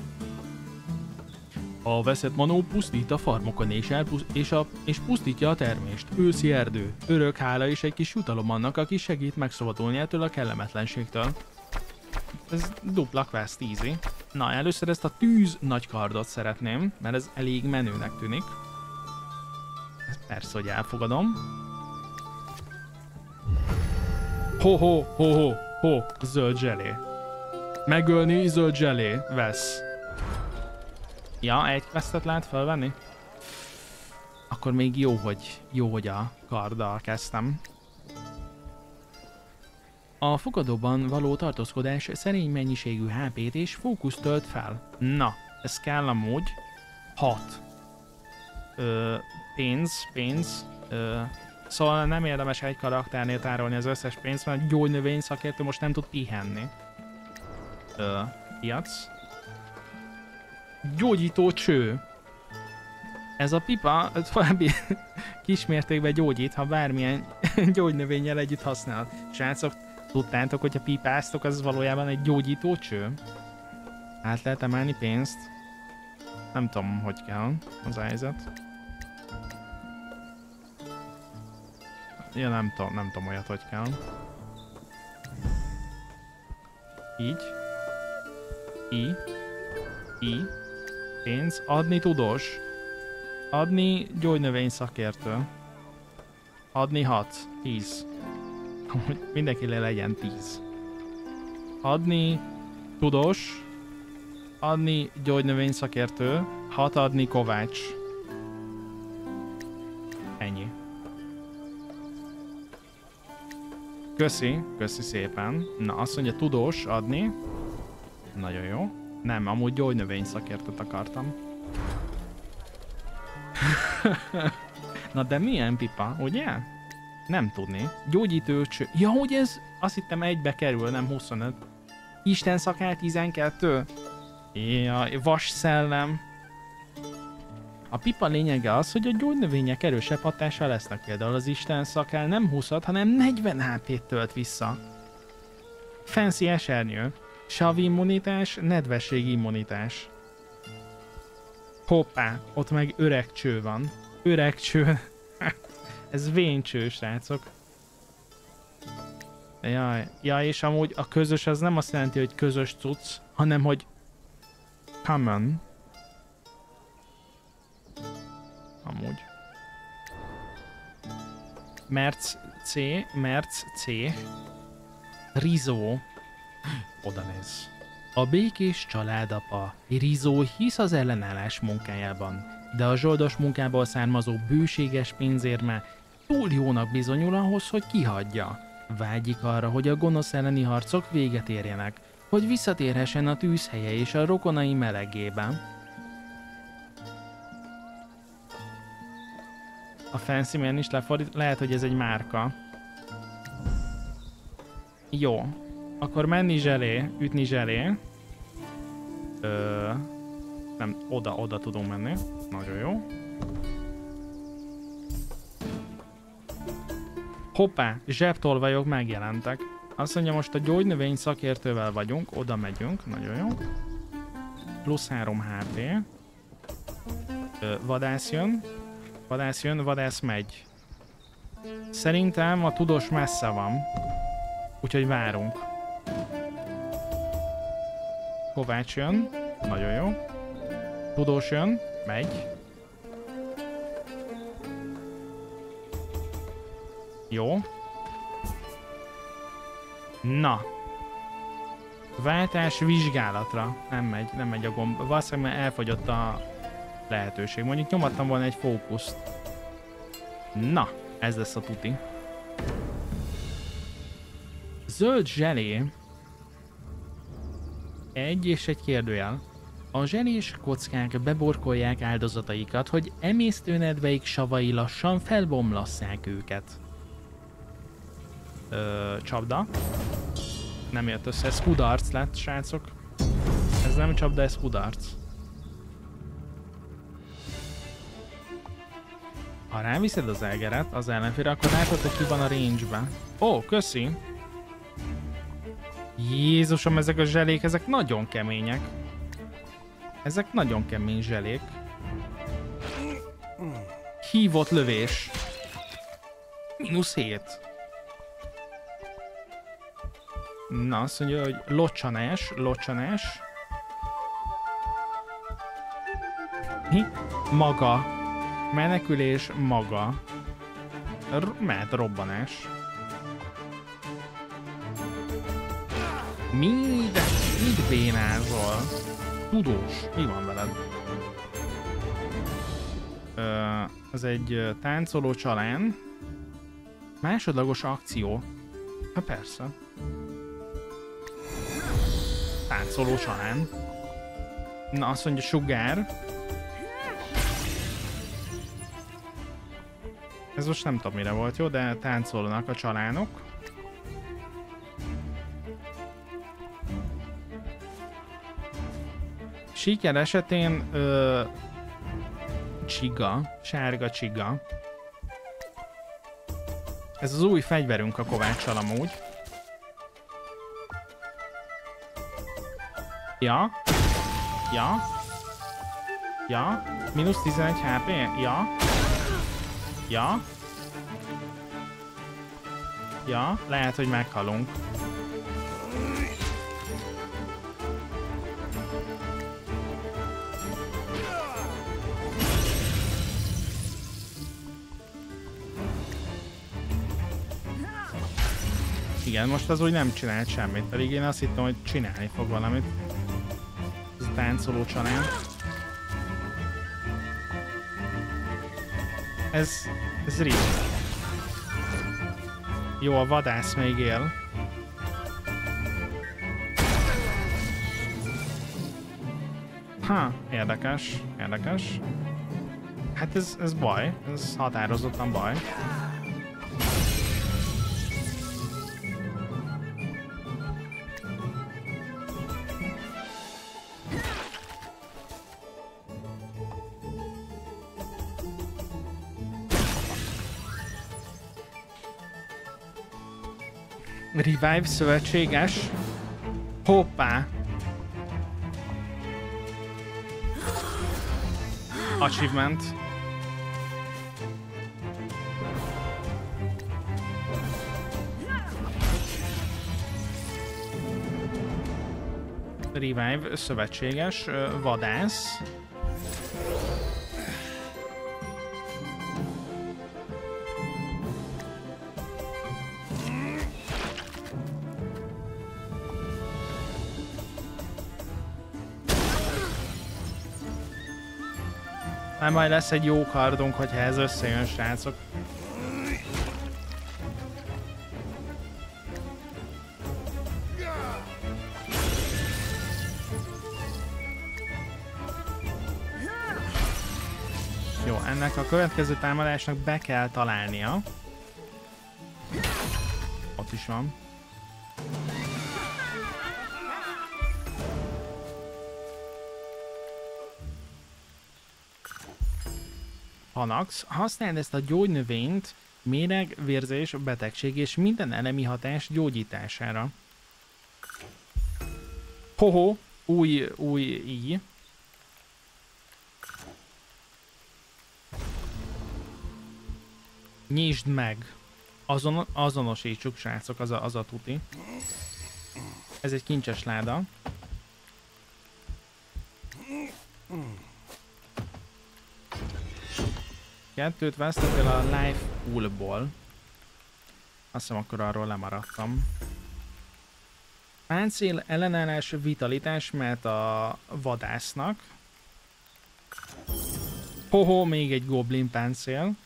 A veszett manó pusztít a farmokon és, elpusz- és, a, és pusztítja a termést. Őszi erdő. Örök hála és egy kis jutalom annak, aki segít megszabadulni ettől a kellemetlenségtől. Ez dupla quest easy. Na, először ezt a tűz nagy kardot szeretném, mert ez elég menőnek tűnik. Ezt persze, hogy elfogadom. Ho, ho, ho, ho, ho, zöld zselé. Megölni zöld zselé, vesz. Ja, egy questet lehet felvenni? Akkor még jó, hogy, jó, hogy a karddal kezdtem. A fogadóban való tartózkodás szerény mennyiségű HP-t és fókuszt tölt fel. Na, ez kell amúgy. 6. Ö, pénz, pénz. Ö, szóval nem érdemes egy karakternél tárolni az összes pénzt, mert gyógynövény szakértő most nem tud pihenni. Ö, piac. Gyógyító cső. Ez a pipa további (laughs) kismértékben gyógyít, ha bármilyen (laughs) gyógynövényel együtt használ. Srácok, tudtátok, hogyha pipáztok, az valójában egy gyógyító cső? Át lehet emelni pénzt? Nem tudom, hogy kell az a helyzet. Ja, nem tudom, nem tudom olyat, hogy kell. Így. I. I. Pénz. Adni tudós. Adni gyógynövény szakértő. Adni 6. 10. Hogy mindenki le legyen 10. Adni tudós. Adni gyógynövény szakértő. 6 adni kovács. Ennyi. Köszi, köszi szépen. Na, azt mondja, tudós adni. Nagyon jó. Nem, amúgy gyógynövény szakértőt akartam. (laughs) Na de milyen pipa, ugye? Nem tudni. Gyógyítő cső. Ja, hogy ez azt hittem egybe kerül, nem 25. Isten szakál 12. Ja, vas szellem. A pipa lényege az, hogy a gyógynövények erősebb hatással lesznek. Például az Isten szakál nem 20 hanem 40 HP-t tölt vissza. Fancy esernyő. Sav immunitás, nedvesség immunitás. Hoppá, ott meg öreg cső van. Öreg cső. (laughs) Ez véncső, srácok. Jaj, ja, és amúgy a közös az nem azt jelenti, hogy közös cucc, hanem hogy common. Amúgy. Merc C, Merc C. Rizó. Oda néz. A békés családapa Rizó hisz az ellenállás munkájában, de a zsoldos munkából származó bőséges pénzérme túl jónak bizonyul ahhoz, hogy kihagyja. Vágyik arra, hogy a gonosz elleni harcok véget érjenek, hogy visszatérhessen a tűzhelye és a rokonai melegében. A Fancy Man is lefordít, lehet, hogy ez egy márka. Jó. Akkor menni zselé, ütni zselé. Ö, nem, oda, oda tudunk menni. Nagyon jó. Hoppá, zsebtolvajok megjelentek. Azt mondja, most a gyógynövény szakértővel vagyunk, oda megyünk, nagyon jó. Plusz 3 HP. Ö, vadász jön. Vadász jön, vadász megy. Szerintem a tudós messze van. Úgyhogy várunk. Kovács jön. Nagyon jó. Tudós jön. Megy. Jó. Na. Váltás vizsgálatra. Nem megy, nem megy a gomb. Valószínűleg mert elfogyott a lehetőség. Mondjuk nyomattam volna egy fókuszt. Na, ez lesz a tuti. Zöld zselé. Egy és egy kérdőjel. A zselés kockák beborkolják áldozataikat, hogy emésztőnedveik savai lassan felbomlasszák őket. Ö, csapda. Nem jött össze, ez kudarc lett, srácok. Ez nem csapda, ez kudarc. Ha ráviszed az elgeret az ellenfélre, akkor látod, hogy ki van a range-ben. Ó, köszi! Jézusom, ezek a zselék, ezek nagyon kemények. Ezek nagyon kemény zselék. Hívott lövés. Minusz 7. Na, azt mondja, hogy locsanás, locsanás. Mi? Maga. Menekülés maga. R mehet robbanás. Mi? De mit bénázol? Tudós, mi van veled? Ez egy táncoló csalán. Másodlagos akció. Ha persze. Táncoló csalán. Na, azt mondja sugár. Ez most nem tudom mire volt jó, de táncolnak a csalánok. Siker esetén ö, csiga, sárga csiga. Ez az új fegyverünk a kovácssal amúgy. Ja. Ja. Ja. Minusz 11 HP? Ja. Ja. Ja, lehet, hogy meghalunk. Igen, most az úgy nem csinált semmit, pedig én azt hittem, hogy csinálni fog valamit. Ez a táncoló csalán. Ez... ez ritka. Jó, a vadász még él. Ha, érdekes, érdekes. Hát ez, ez baj, ez határozottan baj. Revive szövetséges. Hoppá! Achievement. Revive szövetséges, vadász. Már majd lesz egy jó kardunk, hogyha ez összejön, srácok. Jó, ennek a következő támadásnak be kell találnia. Ott is van. Hanax, használd ezt a gyógynövényt méreg, vérzés, betegség és minden elemi hatás gyógyítására. Hoho, új, új így. Nyisd meg. Azon, azonosítsuk, srácok, az a, az a tuti. Ez egy kincses láda. Kettőt vesztettél a Life Poolból. Azt hiszem akkor arról lemaradtam. Páncél ellenállás vitalitás, mert a vadásznak. Hoho, még egy goblin páncél.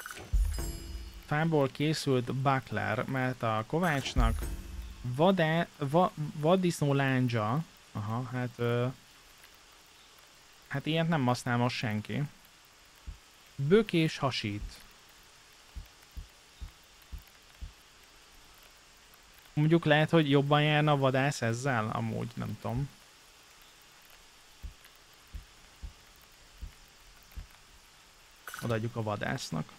Fából készült buckler, mert a kovácsnak. Vadá, va, vaddisznó lándzsa, Aha, hát... Ö... Hát ilyet nem használ most senki. Bökés hasít. Mondjuk lehet, hogy jobban járna a vadász ezzel? Amúgy, nem tudom. Odaadjuk a vadásznak.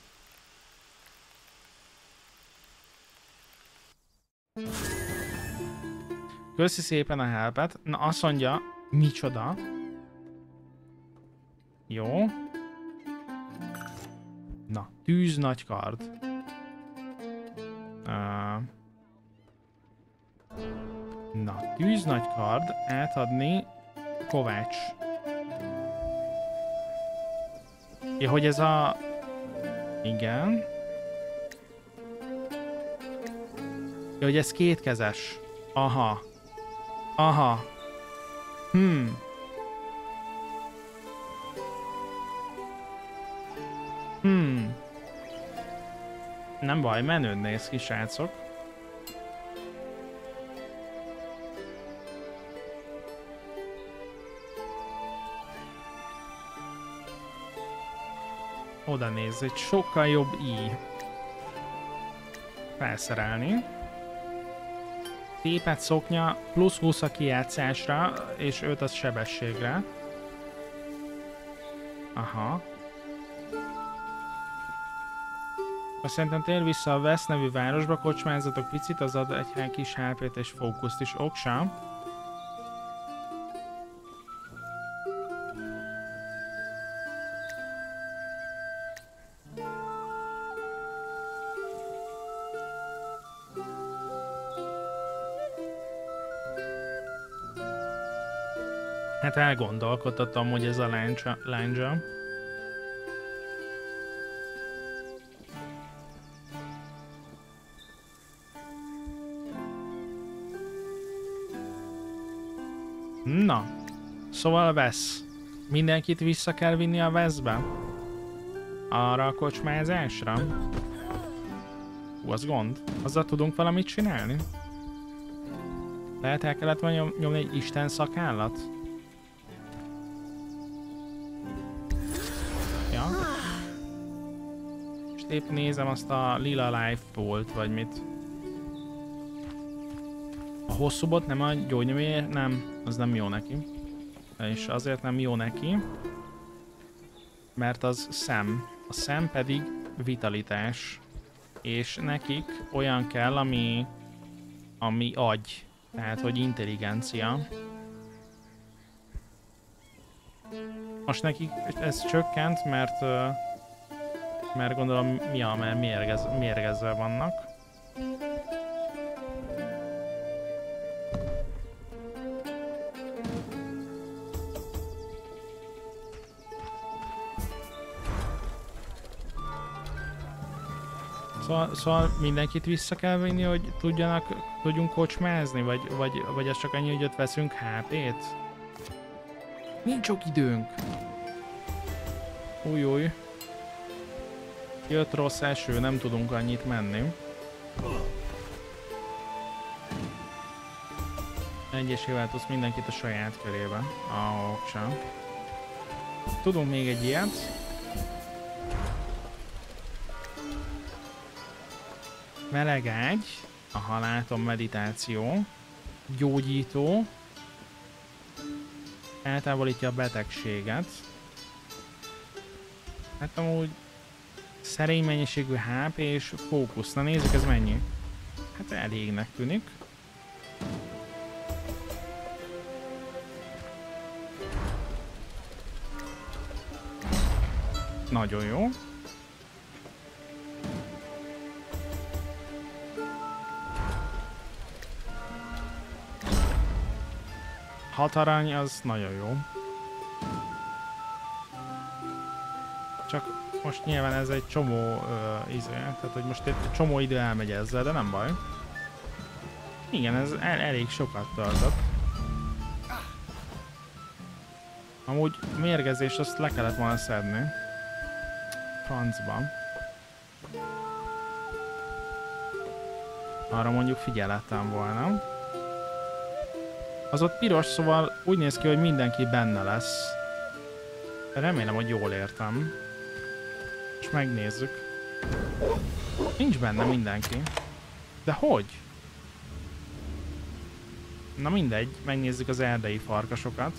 Köszi szépen a helpet. Na azt mondja, micsoda. Jó. Tűz nagy kard. Uh, na, tűz nagy kard, átadni Kovács. Ja, hogy ez a... Igen. Ja, hogy ez kétkezes. Aha. Aha. Hmm. Hmm. Nem baj, menőd néz ki, srácok. Oda néz, egy sokkal jobb i. Felszerelni. Tépet szoknya, plusz 20 a kijátszásra, és 5 az sebességre. Aha. Azt szerintem tér vissza a Vesz nevű városba, kocsmázatok picit, az ad egy kis hp és fókuszt is. Oksa. Hát elgondolkodtam, hogy ez a láncsa. láncsa. Szóval vesz. Mindenkit vissza kell vinni a veszbe? Arra a kocsmázásra? Hú, az gond. Azzal tudunk valamit csinálni? Lehet el kellett nyom nyomni egy isten szakállat? Ja. És épp nézem azt a lila life volt, vagy mit. A hosszú bot nem a gyógynövény, nem, az nem jó neki. És azért nem jó neki, mert az szem. A szem pedig vitalitás. És nekik olyan kell, ami, ami agy. Tehát, hogy intelligencia. Most nekik ez csökkent, mert mert gondolom mi a, mert mérgez, mérgezve vannak. Szóval, szóval mindenkit vissza kell vinni, hogy tudjanak, tudjunk kocsmázni, vagy, vagy, vagy ez csak annyi, hogy ott veszünk HP-t? Nincs sok időnk. Új, új. Jött rossz eső, nem tudunk annyit menni. Egyesével tudsz mindenkit a saját körébe. Ah, sem. Tudunk még egy ilyet. Meleg ágy. Aha, látom, meditáció. Gyógyító. Eltávolítja a betegséget. Hát amúgy szerény mennyiségű HP és fókusz. Na nézzük, ez mennyi? Hát elégnek tűnik. Nagyon jó. Hat arany az nagyon jó. Csak most nyilván ez egy csomó uh, izé, tehát hogy most egy csomó idő elmegy ezzel, de nem baj. Igen, ez el, elég sokat tartott. Amúgy mérgezés azt le kellett volna szedni. Francban. Arra mondjuk figyelettem volna. Az ott piros, szóval úgy néz ki, hogy mindenki benne lesz. Remélem, hogy jól értem. És megnézzük. Nincs benne mindenki. De hogy? Na mindegy, megnézzük az erdei farkasokat.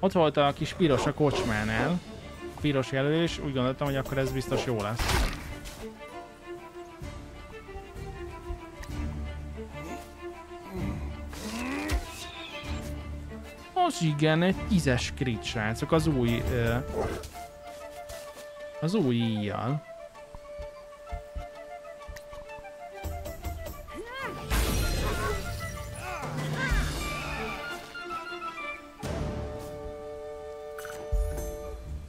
Ott volt a kis piros a kocsmánál. Piros jelölés, úgy gondoltam, hogy akkor ez biztos jó lesz. Igen, egy tízes crit, srácok, az új... Uh, az új íjjal.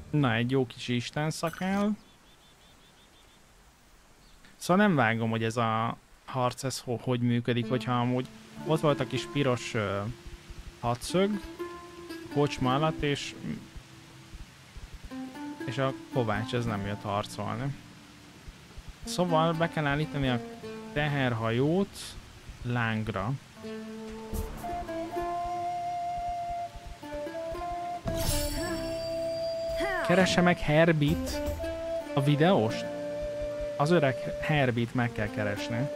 Na, egy jó kis isten szakál. Szóval nem vágom, hogy ez a harc, ez ho hogy működik, hogyha amúgy ott volt a kis piros uh, hadszög, kocsma alatt, és és a Kovács ez nem jött harcolni. Szóval be kell állítani a teherhajót lángra. Keresse meg Herbit a videós? Az öreg Herbit meg kell keresni.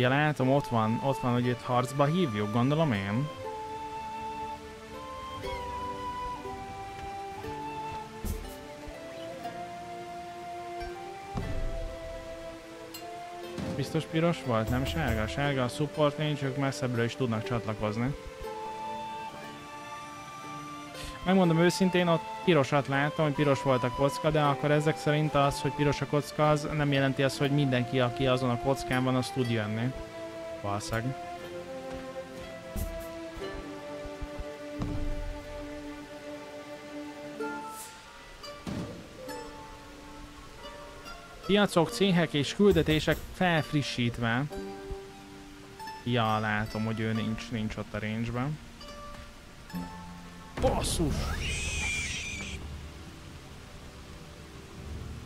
Ja, látom, ott van, ott van, hogy itt harcba hívjuk, gondolom én. Biztos piros volt, nem sárga? Sárga a support nincs, ők messzebbről is tudnak csatlakozni. Megmondom őszintén, ott pirosat láttam, hogy piros volt a kocka, de akkor ezek szerint az, hogy piros a kocka, az nem jelenti azt, hogy mindenki, aki azon a kockán van, az tud jönni. Valószínűleg. Piacok, céhek és küldetések felfrissítve. Ja, látom, hogy ő nincs, nincs ott a range-ben. Basszus!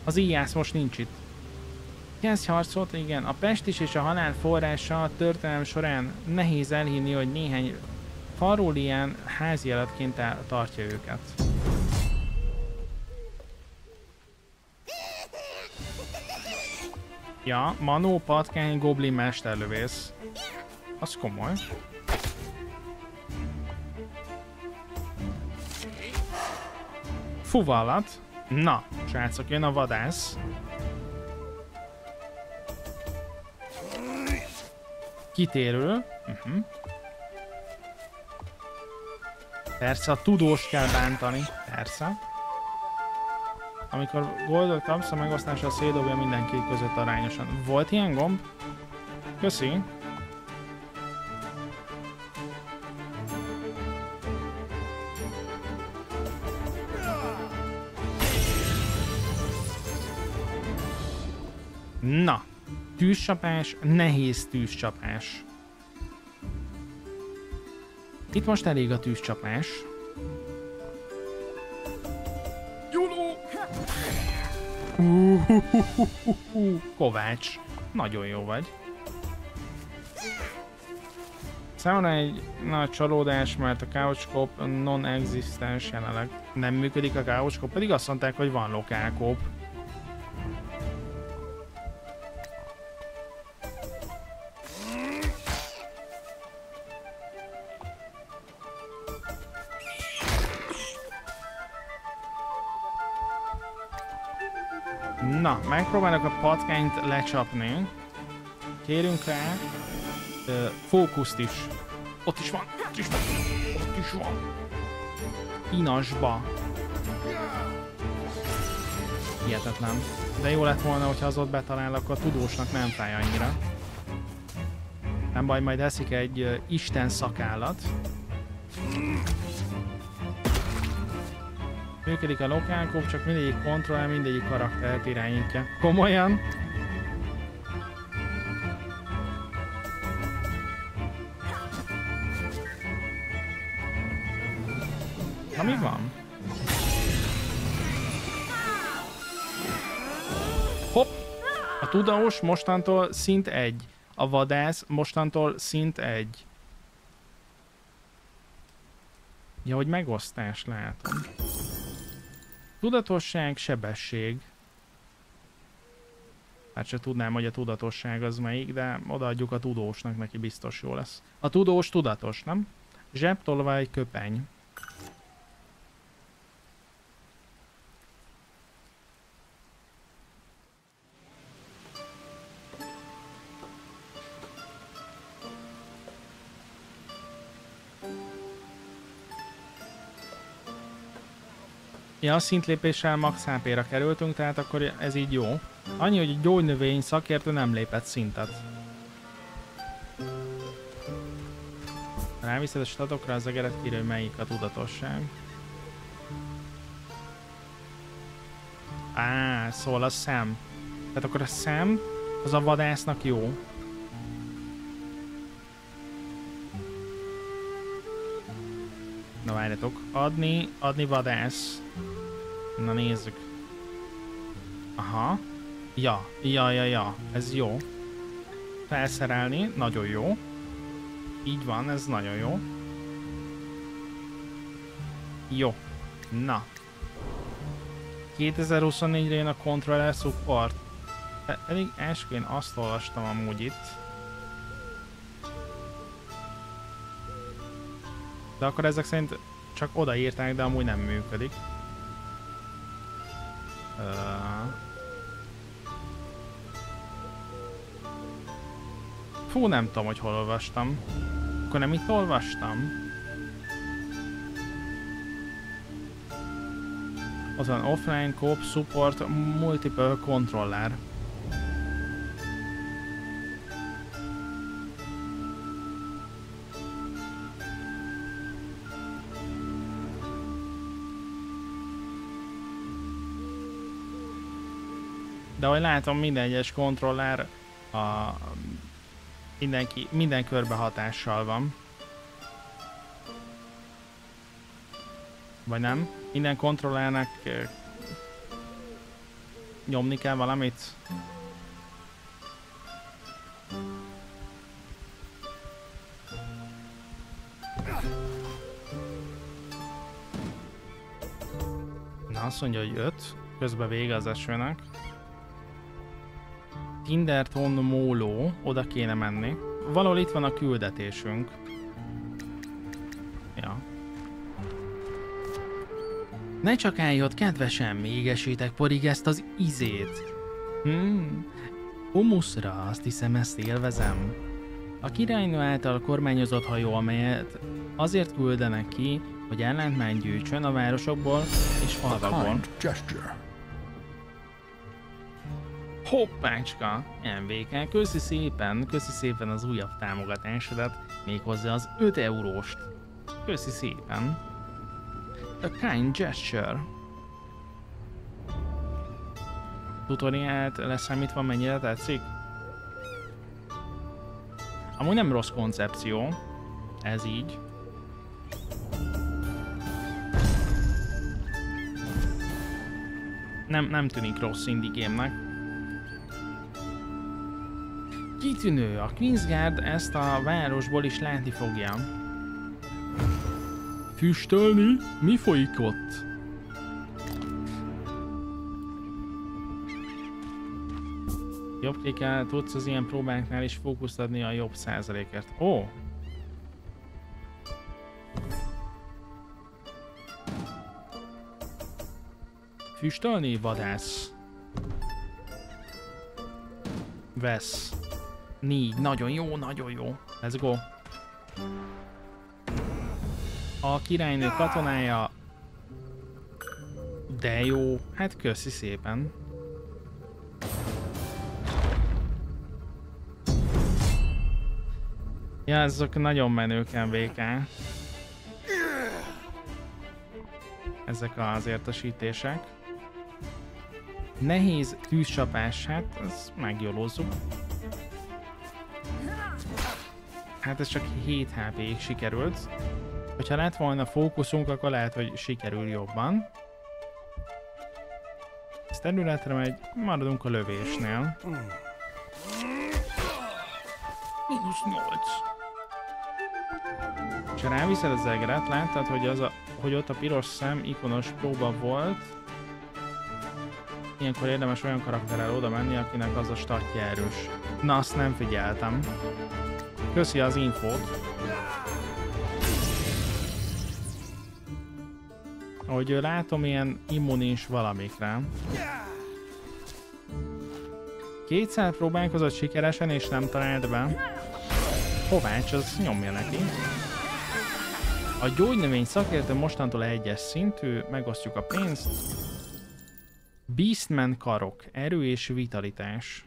Az íjász most nincs itt. Kezdj harcot, igen. A pestis és a halál forrása a történelem során nehéz elhinni, hogy néhány farulián házi életként tartja őket. Ja, Manó, Patkány, Goblin, Mesterlövész. Az komoly. Fuvallat. Na, srácok, jön a vadász. Kitérő. Uh-huh. Persze, a tudós kell bántani. Persze. Amikor goldot kapsz, a megosztása szédobja mindenki között arányosan. Volt ilyen gomb? Köszi. Na, tűzcsapás, nehéz tűzcsapás. Itt most elég a tűzcsapás. Kovács, nagyon jó vagy. Számomra egy nagy csalódás, mert a couchkop non-existens jelenleg. Nem működik a couchkop, pedig azt mondták, hogy van lokálkop. Na, megpróbálok a patkányt lecsapni. Kérünk rá uh, fókuszt is. Ott is van, ott is van, ott is van. Inasba. Hihetetlen. De jó lett volna, hogyha az ott betalál, akkor a tudósnak nem fáj annyira. Nem baj, majd eszik egy uh, isten szakállat. Működik a lokálkop, csak mindegyik kontroll, mindegyik karaktert irányítja. Komolyan? Na mi van? A tudós mostantól szint egy. A vadász mostantól szint egy. Ja, hogy megosztás látom. Tudatosság, sebesség. Hát se tudnám, hogy a tudatosság az melyik, de odaadjuk a tudósnak, neki biztos jó lesz. A tudós tudatos, nem? Zsebtolvaj köpeny. Ja, szintlépéssel max hp kerültünk, tehát akkor ez így jó. Annyi, hogy a gyógynövény szakértő nem lépett szintet. Ráviszed a statokra az egeret kírja, hogy melyik a tudatosság. Á, szól a szem. Tehát akkor a szem az a vadásznak jó. Várjatok, adni, adni vadász. Na nézzük. Aha. Ja, ja, ja, ja. Ez jó. Felszerelni, nagyon jó. Így van, ez nagyon jó. Jó. Na. 2024-re jön a Controller Support. Elég esküvén azt olvastam amúgy itt. De akkor ezek szerint csak odaírták, de amúgy nem működik. Fú, nem tudom, hogy hol olvastam. Akkor nem itt olvastam? Az van offline coop support multiple controller. Ahogy látom, minden egyes kontroller a mindenki, minden körbe hatással van. Vagy nem? Minden kontrollernek nyomni kell valamit? Na, azt mondja, hogy 5. Közben vége az esőnek. Tinderton Móló, oda kéne menni. Valahol itt van a küldetésünk. Ja. Ne csak eljött, kedvesen, égesítek porig ezt az izét. Hmm, humuszra, azt hiszem ezt élvezem. A királynő által kormányozott hajó, amelyet azért küldenek ki, hogy ellentmány gyűjtsön a városokból és falvakból. Hoppácska! MVK, köszi szépen, köszi szépen az újabb támogatásodat, méghozzá az 5 euróst. Köszi szépen. A kind gesture. Tutoriált leszámítva mennyire tetszik? Amúgy nem rossz koncepció. Ez így. Nem, nem tűnik rossz indie game-nek. Kitűnő, a Queensguard ezt a városból is látni fogja. Füstölni? Mi folyik ott? Jobb klikkel tudsz az ilyen próbáknál is fókuszt adni a jobb százalékért. Ó! Oh. Füstölni, vadász? Vesz. Négy. Nagyon jó, nagyon jó. Let's go. A királynő katonája... De jó. Hát köszi szépen. Ja, ezek nagyon menők MVK. Ezek az értesítések. Nehéz tűzcsapás, hát ezt megjolózzuk. Hát ez csak 7 hp sikerült. Hogyha lett volna fókuszunk, akkor lehet, hogy sikerül jobban. területre megy, maradunk a lövésnél. Minusz 8. És ha ráviszed az egeret, láttad, hogy, az a, hogy ott a piros szem ikonos próba volt. Ilyenkor érdemes olyan karakterrel oda menni, akinek az a statja erős. Na, azt nem figyeltem. Köszi az infót. Ahogy látom, ilyen immunis valamikre. Kétszer próbálkozott sikeresen és nem talált be. Kovács, az nyomja neki. A gyógynövény szakértő mostantól egyes szintű, megosztjuk a pénzt. Beastman karok, erő és vitalitás.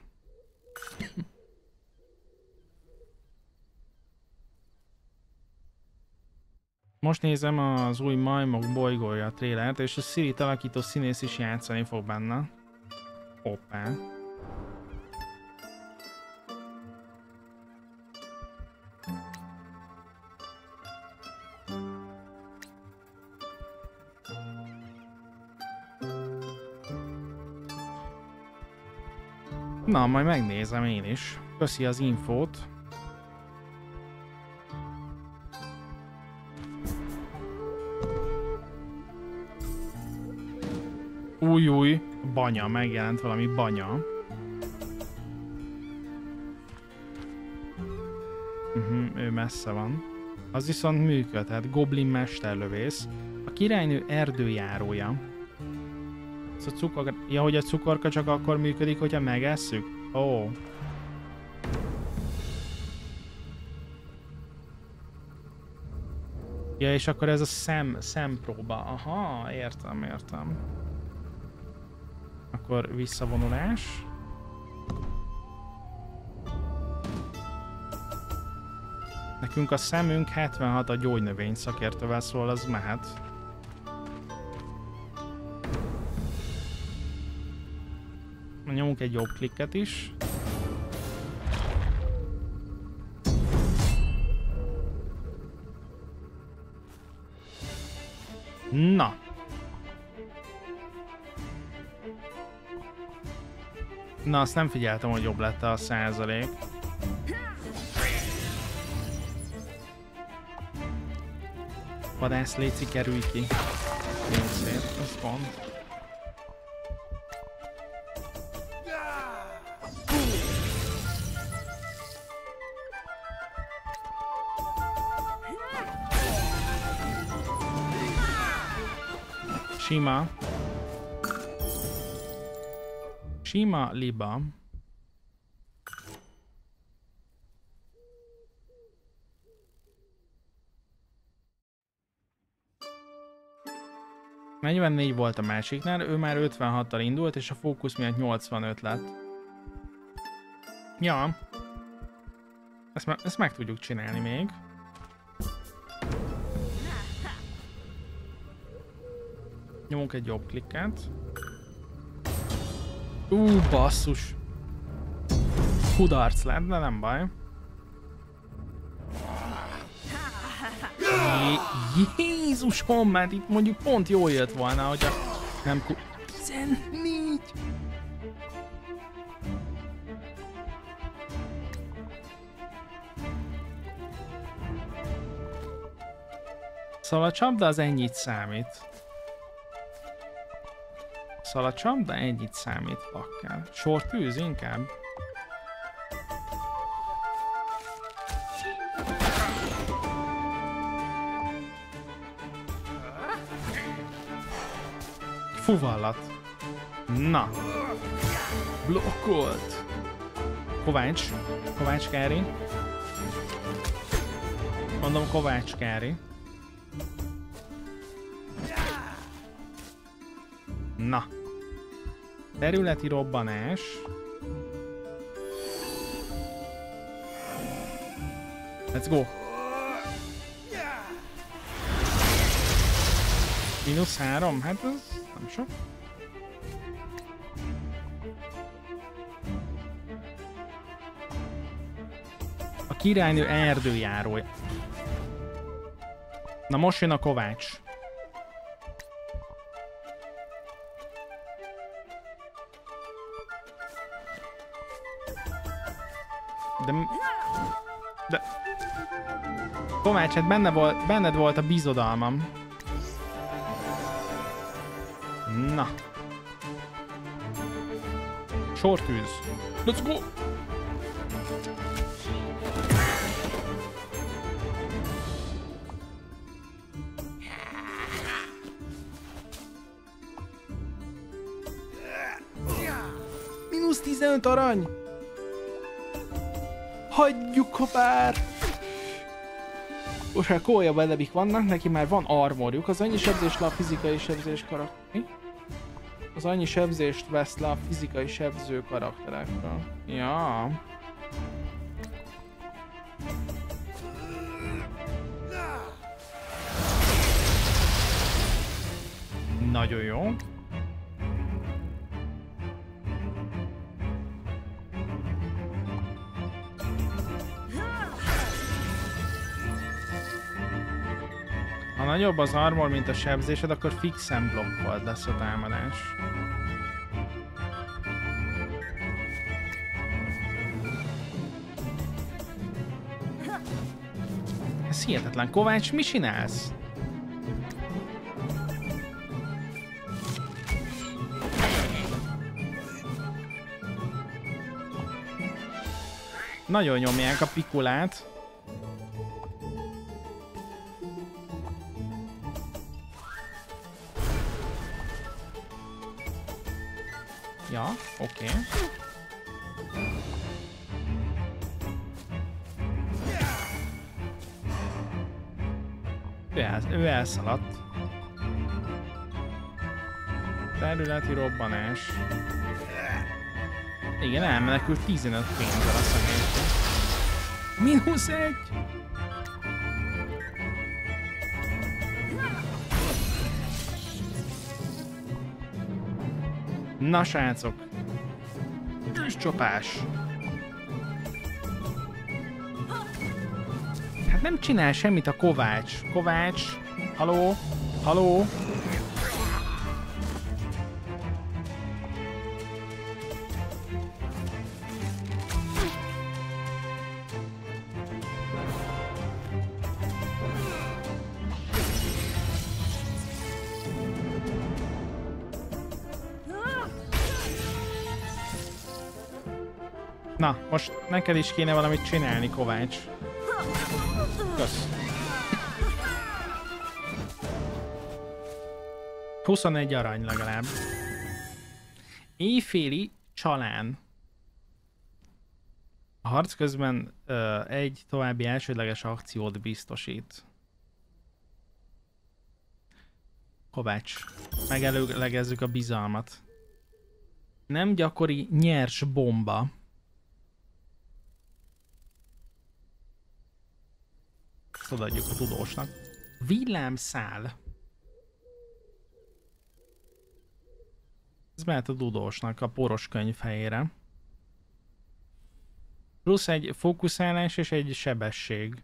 Most nézem az új Majmok bolygója trélert, és a Siri alakító színész is játszani fog benne. Hoppá. Na, majd megnézem én is. Köszi az infót. Új, új, banya, megjelent valami banya. Uh mhm, -huh, ő messze van. Az viszont működhet, Goblin mesterlövész. A királynő erdőjárója. Ez a cukor... Ja, hogy a cukorka csak akkor működik, hogyha megesszük? Ó. Oh. Ja, és akkor ez a szem, szempróba. Aha, értem, értem. Akkor visszavonulás. Nekünk a szemünk 76 a gyógynövény szakértővel, szól, az mehet. Nyomunk egy jobb klikket is. Na, Na, azt nem figyeltem, hogy jobb lett a százalék. Vadász, léci, kerülj ki. Jó szép, ez pont. Sima. Sima liba. négy volt a másiknál, ő már 56-tal indult, és a fókusz miatt 85 lett. Ja. Ezt, ezt meg tudjuk csinálni még. Nyomunk egy jobb klikket. Ú, basszus. Kudarc lett, de nem baj. Jé Jézusom, mert itt mondjuk pont jól jött volna, hogy a nem ku... 14! Szóval a csapda az ennyit számít. Szalacsam, de ennyit számít akár. tűz inkább. Fuvallat. Na. Blokkolt. Kovács. Kovács Kári. Mondom Kovács Kári. Na. Területi robbanás. Let's go. Minusz három? Hát ez nem sok. A királynő erdőjárója. Na most jön a Kovács. Kovács, hát benne volt, benned volt a bizodalmam. Na. Sortűz. Let's go! Minusz 15 arany! Hagyjuk ha bár! Most már komolyabb elebik vannak, neki már van armorjuk, az annyi sebzés le a fizikai sebzés karakter. Az annyi sebzést vesz le a fizikai sebző karakterekről. Ja. Nagyon jó. Nagyobb az armor, mint a sebzésed, akkor fixen blokkolt lesz a támadás. Ez hihetetlen. Kovács, mi csinálsz? Nagyon nyomják a pikulát. Elszaladt. Területi robbanás. Igen, elmenekült 15 pénzzel a személytől. Minusz egy! Na srácok! Tűzcsapás! Hát nem csinál semmit a Kovács. Kovács, haló? Haló? Na, most neked is kéne valamit csinálni, Kovács. 21 arany legalább. Éjféli csalán. A harc közben ö, egy további elsődleges akciót biztosít. Kovács, megelőlegezzük a bizalmat. Nem gyakori nyers bomba. Ezt odaadjuk a tudósnak. Villámszál. Ez mehet a tudósnak a poros könyv helyére. Plusz egy fókuszálás és egy sebesség.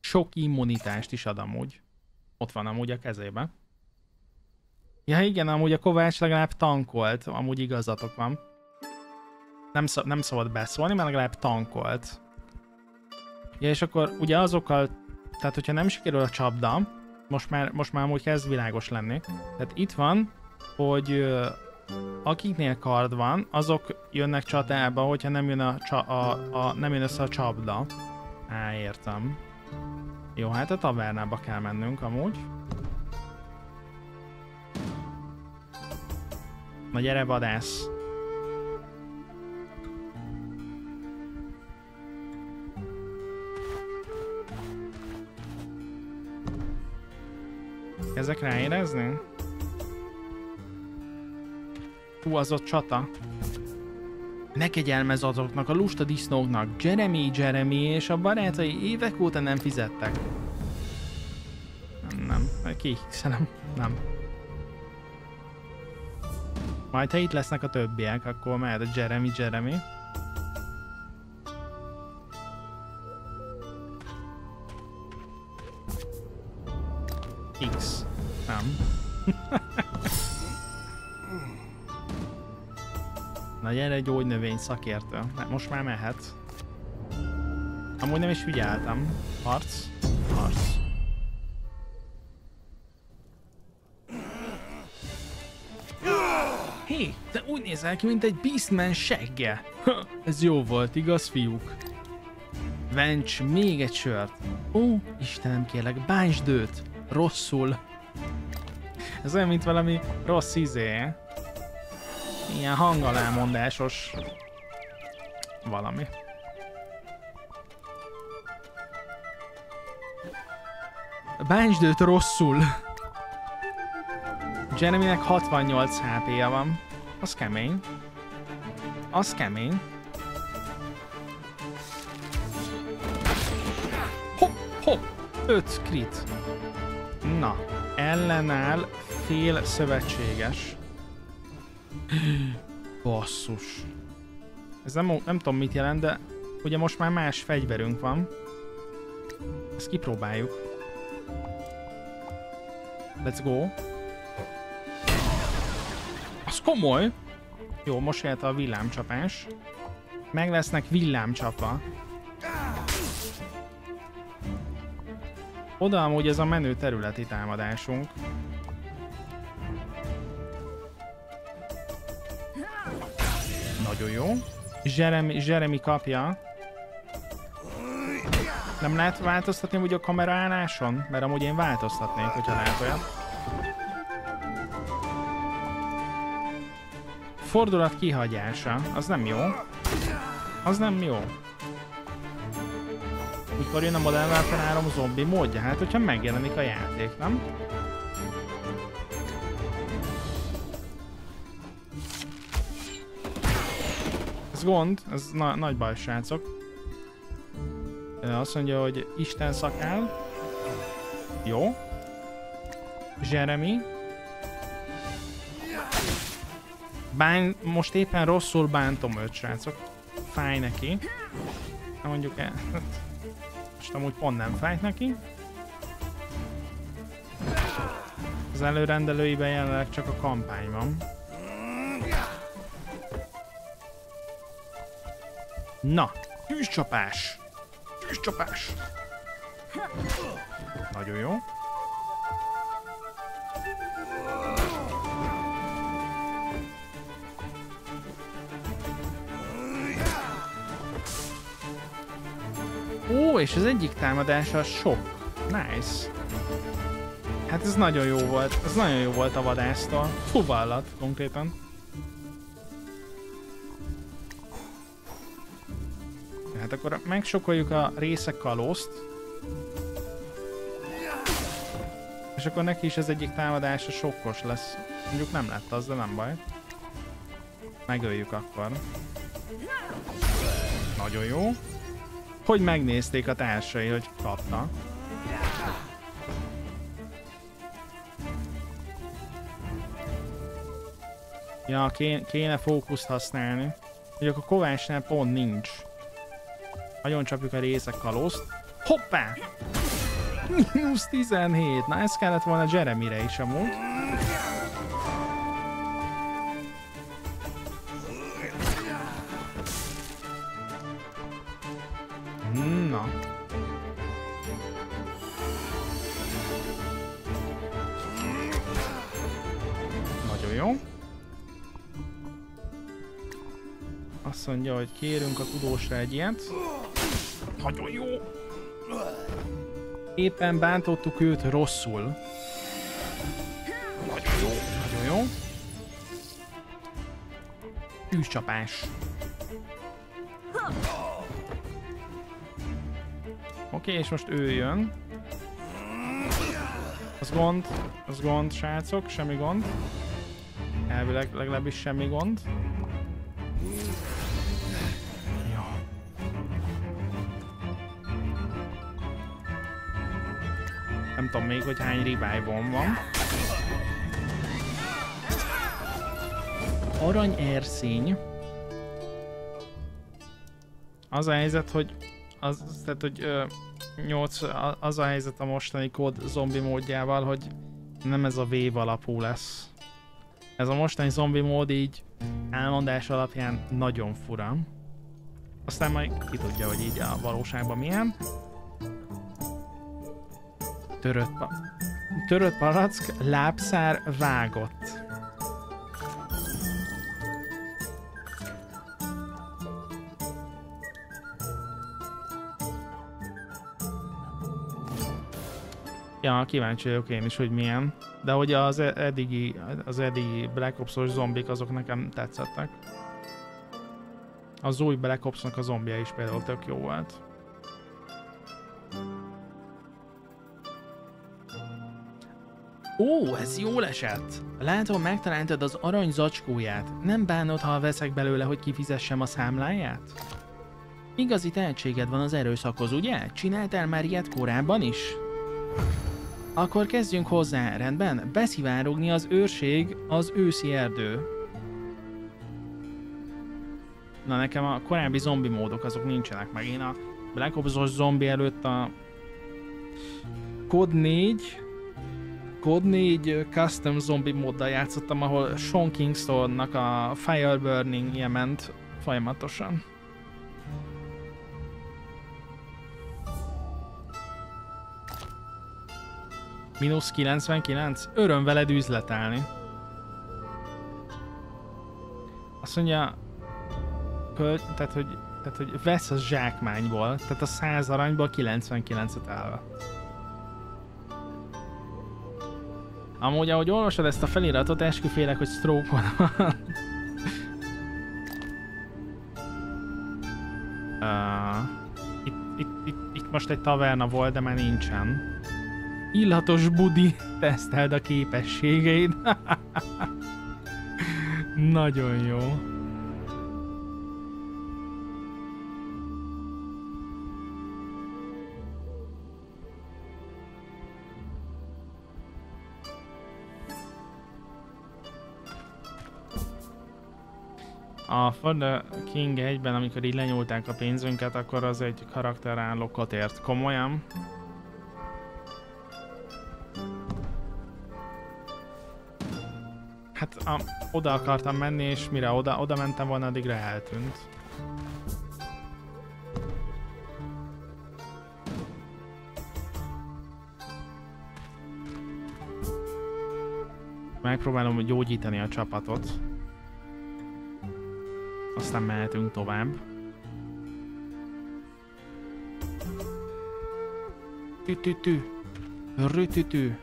Sok immunitást is ad amúgy. Ott van amúgy a kezében. Ja igen, amúgy a Kovács legalább tankolt, amúgy igazatok van. Nem, szab nem szabad beszólni, mert legalább tankolt. Ja, és akkor ugye azokkal, tehát hogyha nem sikerül a csapda, most már, most már amúgy kezd világos lenni. Tehát itt van, hogy akiknél kard van, azok jönnek csatába, hogyha nem jön, a, csa, a, a, nem jön össze a csapda. Á, értem. Jó, hát a tavernába kell mennünk amúgy. Na gyere, vadász! Ezek ráérezni? Hú, az ott csata. Ne kegyelmez azoknak a lusta disznóknak. Jeremy, Jeremy és a barátai évek óta nem fizettek. Nem, nem. Kihiszem, nem. Majd ha itt lesznek a többiek, akkor mehet a Jeremy, Jeremy. X. Nem. (laughs) Na gyere, gyógynövény szakértő. Most már mehet. Amúgy nem is figyeltem. Harc. Harc. Hé, te úgy nézel ki, mint egy Beastman segge. Ez jó volt, igaz, fiúk? Vencs, még egy sört. Ó, Istenem kérlek, bántsd őt. Rosszul. Ez olyan, mint valami rossz izé. Ilyen hangalámondásos valami. Bántsd őt rosszul. Jeremynek 68 HP-ja van. Az kemény. Az kemény. Hopp, hopp! 5 crit. Na, ellenáll fél szövetséges. Basszus. Ez nem, nem tudom mit jelent, de ugye most már más fegyverünk van. Ezt kipróbáljuk. Let's go. Az komoly. Jó, most jött a villámcsapás. Meg lesznek villámcsapva. Oda amúgy ez a menő területi támadásunk. Nagyon jó. Jeremy, Jeremy kapja. Nem lehet változtatni úgy a kamera álláson? Mert amúgy én változtatnék, hogyha lehet olyan. Fordulat kihagyása, az nem jó. Az nem jó. Mikor jön a Modern Warfare 3 zombi módja? Hát, hogyha megjelenik a játék, nem? Ez gond, ez na nagy baj, srácok. Azt mondja, hogy Isten szakál. Jó. Jeremy. Bán, most éppen rosszul bántom őt, srácok. Fáj neki. Na mondjuk el. (laughs) Most amúgy pont nem fájt neki. Az előrendelőiben jelenleg csak a kampány van. Na, tűzcsapás! Tűzcsapás! Nagyon jó. Ó, és az egyik támadása sok. Nice. Hát ez nagyon jó volt. Ez nagyon jó volt a vadásztól. Fuvallat konkrétan. Akkor megsokoljuk a részek kalózt. És akkor neki is ez egyik támadása sokkos lesz. Mondjuk nem lett az, de nem baj. Megöljük akkor. Nagyon jó. Hogy megnézték a társai, hogy kapta. Ja, kéne fókuszt használni. Ugye a Kovácsnál pont nincs. Nagyon csapjuk a részek kalózt. Hoppá! Minusz 17. Na ez kellett volna Jeremire is amúgy. Na. Nagyon jó. Azt mondja, hogy kérünk a tudósra egy ilyet. Nagyon jó. Éppen bántottuk őt rosszul. Nagyon jó, nagyon jó. Tűzcsapás. Oké, és most ő jön. Az gond, az gond, srácok, semmi gond. Elvileg legalábbis semmi gond. Tudom még, hogy hány revive van. Arany erszény. Az a helyzet, hogy az, tehát, hogy ö, 8, az a helyzet a mostani kód zombi módjával, hogy nem ez a wave alapú lesz. Ez a mostani zombi mód így elmondás alapján nagyon fura. Aztán majd ki tudja, hogy így a valóságban milyen. Törött, pa törött palack, lábszár vágott. Ja, kíváncsi vagyok én is, hogy milyen. De hogy az e- eddigi, az eddigi Black Ops-os zombik, azok nekem tetszettek. Az új Black Ops-nak a zombia is például tök jó volt. Ó, ez jól esett! Látom, megtaláltad az arany zacskóját. Nem bánod, ha veszek belőle, hogy kifizessem a számláját? Igazi tehetséged van az erőszakhoz, ugye? Csináltál már ilyet korábban is? Akkor kezdjünk hozzá, rendben? Beszivárogni az őrség, az őszi erdő. Na nekem a korábbi zombi módok azok nincsenek meg. Én a Black Ops-os zombi előtt a Code 4 Code 4 Custom Zombie móddal játszottam, ahol Sean Kingstonnak a Fire Burning ment folyamatosan. Minusz 99? Öröm veled üzletelni. Azt mondja, költ, tehát, hogy, tehát, hogy vesz a zsákmányból, tehát a 100 aranyból 99-et elvett. Amúgy, ahogy olvasod ezt a feliratot, esküfélek, hogy stroke van. (laughs) uh, itt, itt, itt, itt most egy taverna volt, de már nincsen. Illatos budi, teszteld a képességeid. (laughs) Nagyon jó. A For the King 1-ben, amikor így lenyúlták a pénzünket, akkor az egy karakterállókot ért. Komolyan? Hát a, oda akartam menni, és mire oda, oda mentem volna, addigra eltűnt. Megpróbálom gyógyítani a csapatot. Aztán mehetünk tovább. Tü-tü-tü. Rütütü.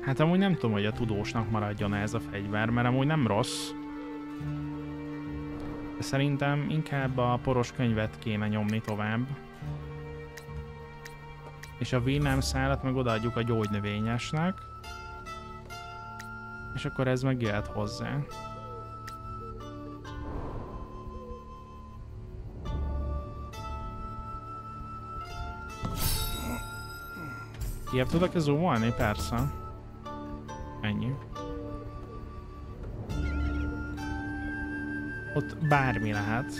Hát amúgy nem tudom, hogy a tudósnak maradjon ez a fegyver, mert amúgy nem rossz. De szerintem inkább a poros könyvet kéne nyomni tovább. És a villám szállat meg odaadjuk a gyógynövényesnek. És akkor ez meg hozzá. Kijebb tudok-e zoomolni? Persze. Ennyi. Ott bármi lehet.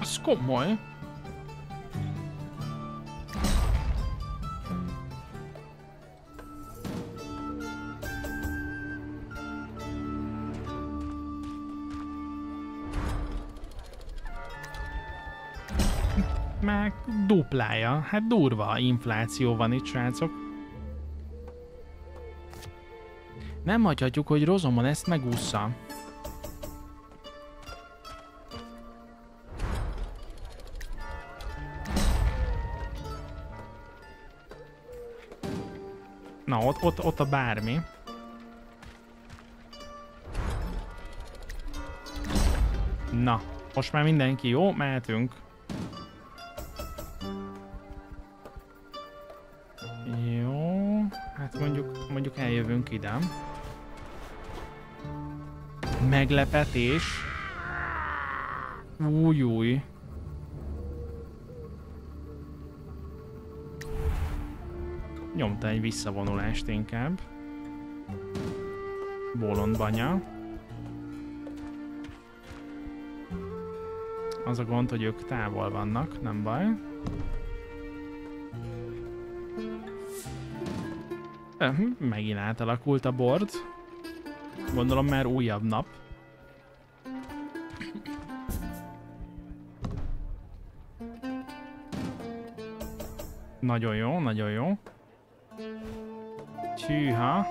Az komoly. Duplája. Hát durva infláció van itt, srácok. Nem hagyhatjuk, hogy Rozomon ezt megúszza. Na, ott, ott, ott a bármi. Na, most már mindenki jó, mehetünk. Eljövünk ide. Meglepetés. Új, új. Nyomta egy visszavonulást inkább. Bolond banya. Az a gond, hogy ők távol vannak, nem baj. Megint átalakult a board. Gondolom már újabb nap. Nagyon jó, nagyon jó. Tűha.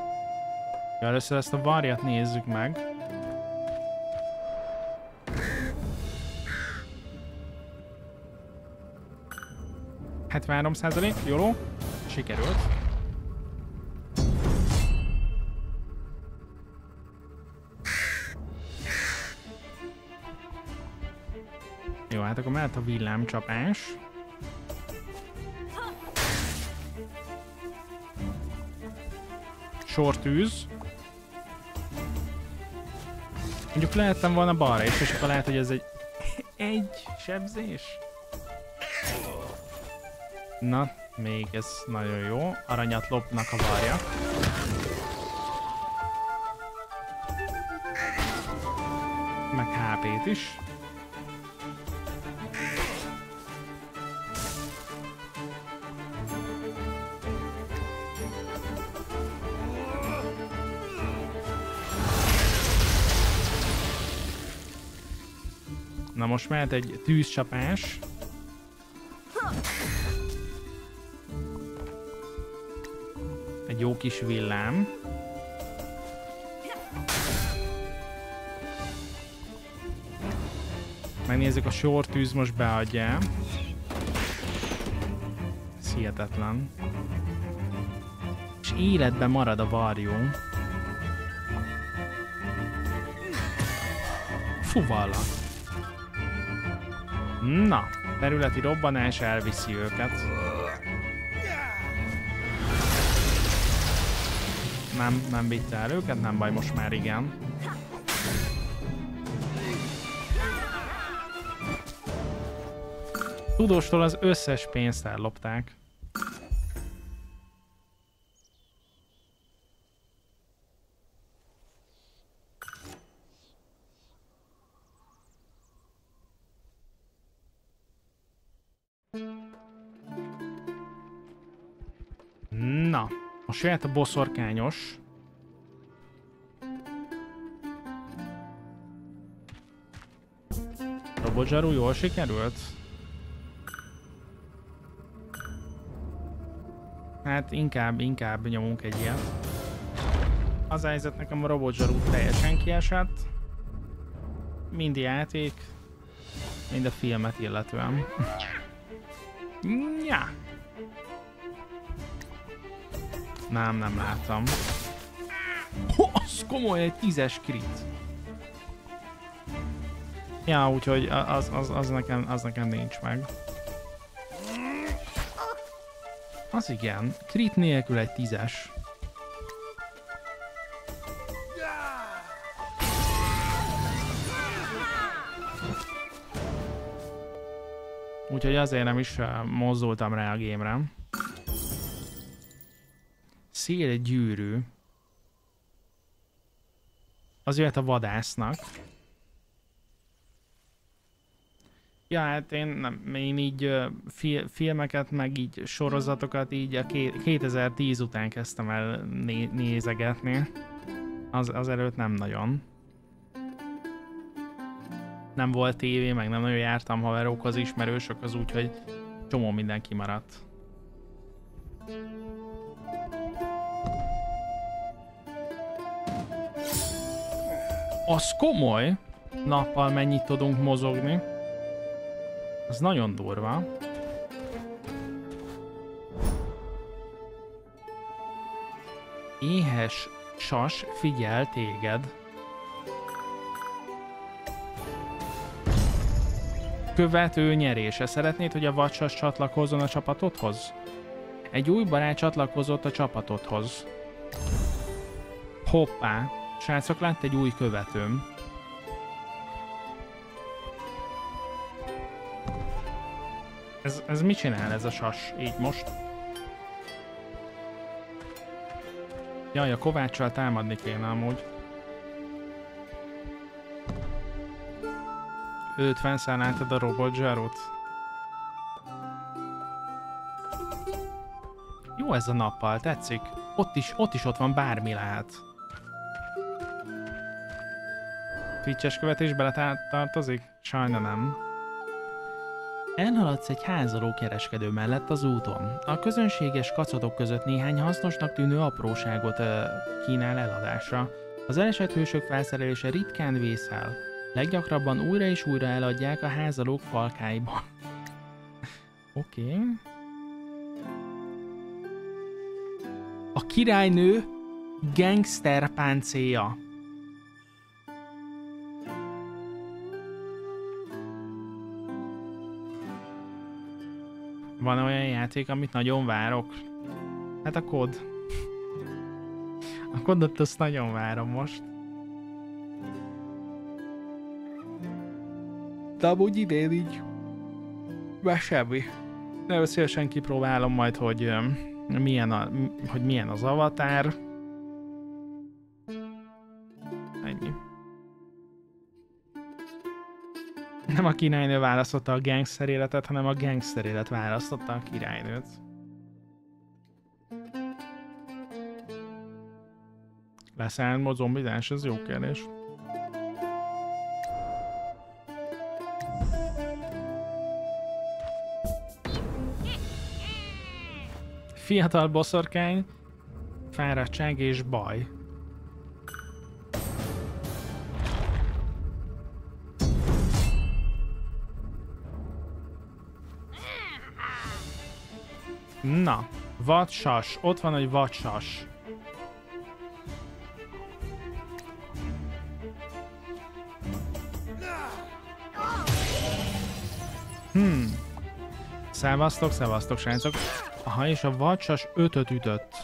Először ezt a varjat nézzük meg. Hát 3 százalék, jóló. Sikerült. Hát akkor mehet a villámcsapás. sortűz. Mondjuk lehettem volna balra is, és akkor lehet, hogy ez egy... egy sebzés? Na, még ez nagyon jó. Aranyat lopnak a varja. Meg HP-t is. Most mehet egy tűzcsapás. Egy jó kis villám. Megnézzük, a sortűz most beadja. Ez hihetetlen. És életben marad a varjú. Fuvallat. Na, területi robbanás elviszi őket. Nem, nem vitte el őket, nem baj, most már igen. Tudóstól az összes pénzt ellopták. A boszorkányos. Robodzsaru jól sikerült? Hát inkább, inkább nyomunk egy ilyet. Az helyzet nekem a robodzsaru teljesen kiesett. Mind játék, mind a filmet illetően. (laughs) ja. Nem, nem láttam. Oh, az komoly, egy tízes krit. Ja, úgyhogy az, az, az, nekem, az nekem nincs meg. Az igen, krit nélkül egy tízes. Úgyhogy azért nem is mozdultam rá a gémre szélgyűrű. Az jöhet a vadásznak. Ja, hát én, nem, én így fi, filmeket, meg így sorozatokat így a 2010 után kezdtem el né nézegetni. Az, előtt nem nagyon. Nem volt tévé, meg nem nagyon jártam haverokhoz, ismerősökhoz, úgyhogy csomó minden kimaradt. Az komoly. Nappal mennyit tudunk mozogni. Az nagyon durva. Éhes sas figyel téged. Követő nyerése. Szeretnéd, hogy a vacsas csatlakozzon a csapatodhoz? Egy új barát csatlakozott a csapatodhoz. Hoppá, Srácok, lett egy új követőm. Ez, ez mit csinál ez a sas így most? Jaj, a kováccsal támadni kéne amúgy. 50 látod a robot zsarot? Jó ez a nappal, tetszik. Ott is, ott is ott van, bármi lehet. Twitches követés bele tartozik? Sajna nem. Elhaladsz egy házaló kereskedő mellett az úton. A közönséges kacatok között néhány hasznosnak tűnő apróságot uh, kínál eladásra. Az elesett hősök felszerelése ritkán vészel. Leggyakrabban újra és újra eladják a házalók falkáiban. (laughs) Oké. okay. A királynő gangster páncéja. Van olyan játék, amit nagyon várok? Hát a kod. A kodot azt nagyon várom most. De amúgy idén így... Már semmi. De szívesen kipróbálom majd, hogy milyen, a, hogy milyen az avatár. Nem a királynő választotta a gangster életet, hanem a gangster élet választotta a királynőt. Lesz álmod zombidás? Ez jó kérdés. Fiatal boszorkány, fáradtság és baj. Na, vadsas. Ott van egy vadsas. Hmm. Szevasztok, szevasztok, srácok. Aha, és a vadsas ötöt ütött.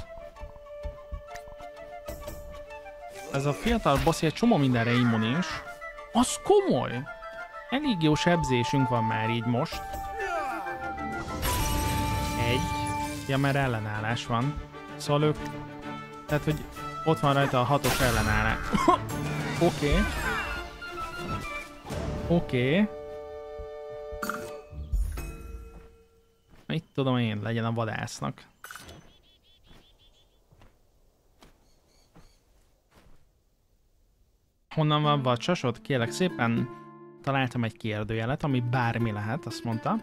Ez a fiatal boss egy csomó mindenre immunis. Az komoly! Elég jó sebzésünk van már így most. Ja, mert ellenállás van. Szóval ők... Tehát, hogy ott van rajta a hatos ellenállás. (coughs) Oké. Oké. Okay. Okay. Mit tudom én, legyen a vadásznak. Honnan van vacsasod? Kérlek szépen, találtam egy kérdőjelet, ami bármi lehet, azt mondta.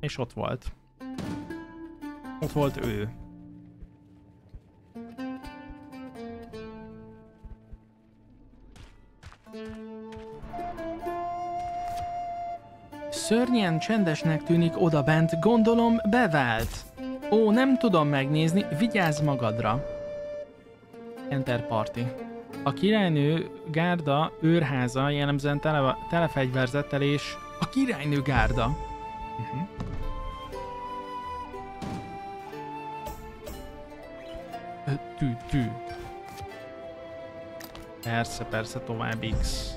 És ott volt. Ott volt ő. Szörnyen csendesnek tűnik odabent, gondolom bevált. Ó, nem tudom megnézni, vigyázz magadra. Enter Party. A királynő gárda őrháza jellemzően tele, telefegyverzettel és a királynő gárda. Uh-huh. Tű, tű. Persze, persze, tovább X.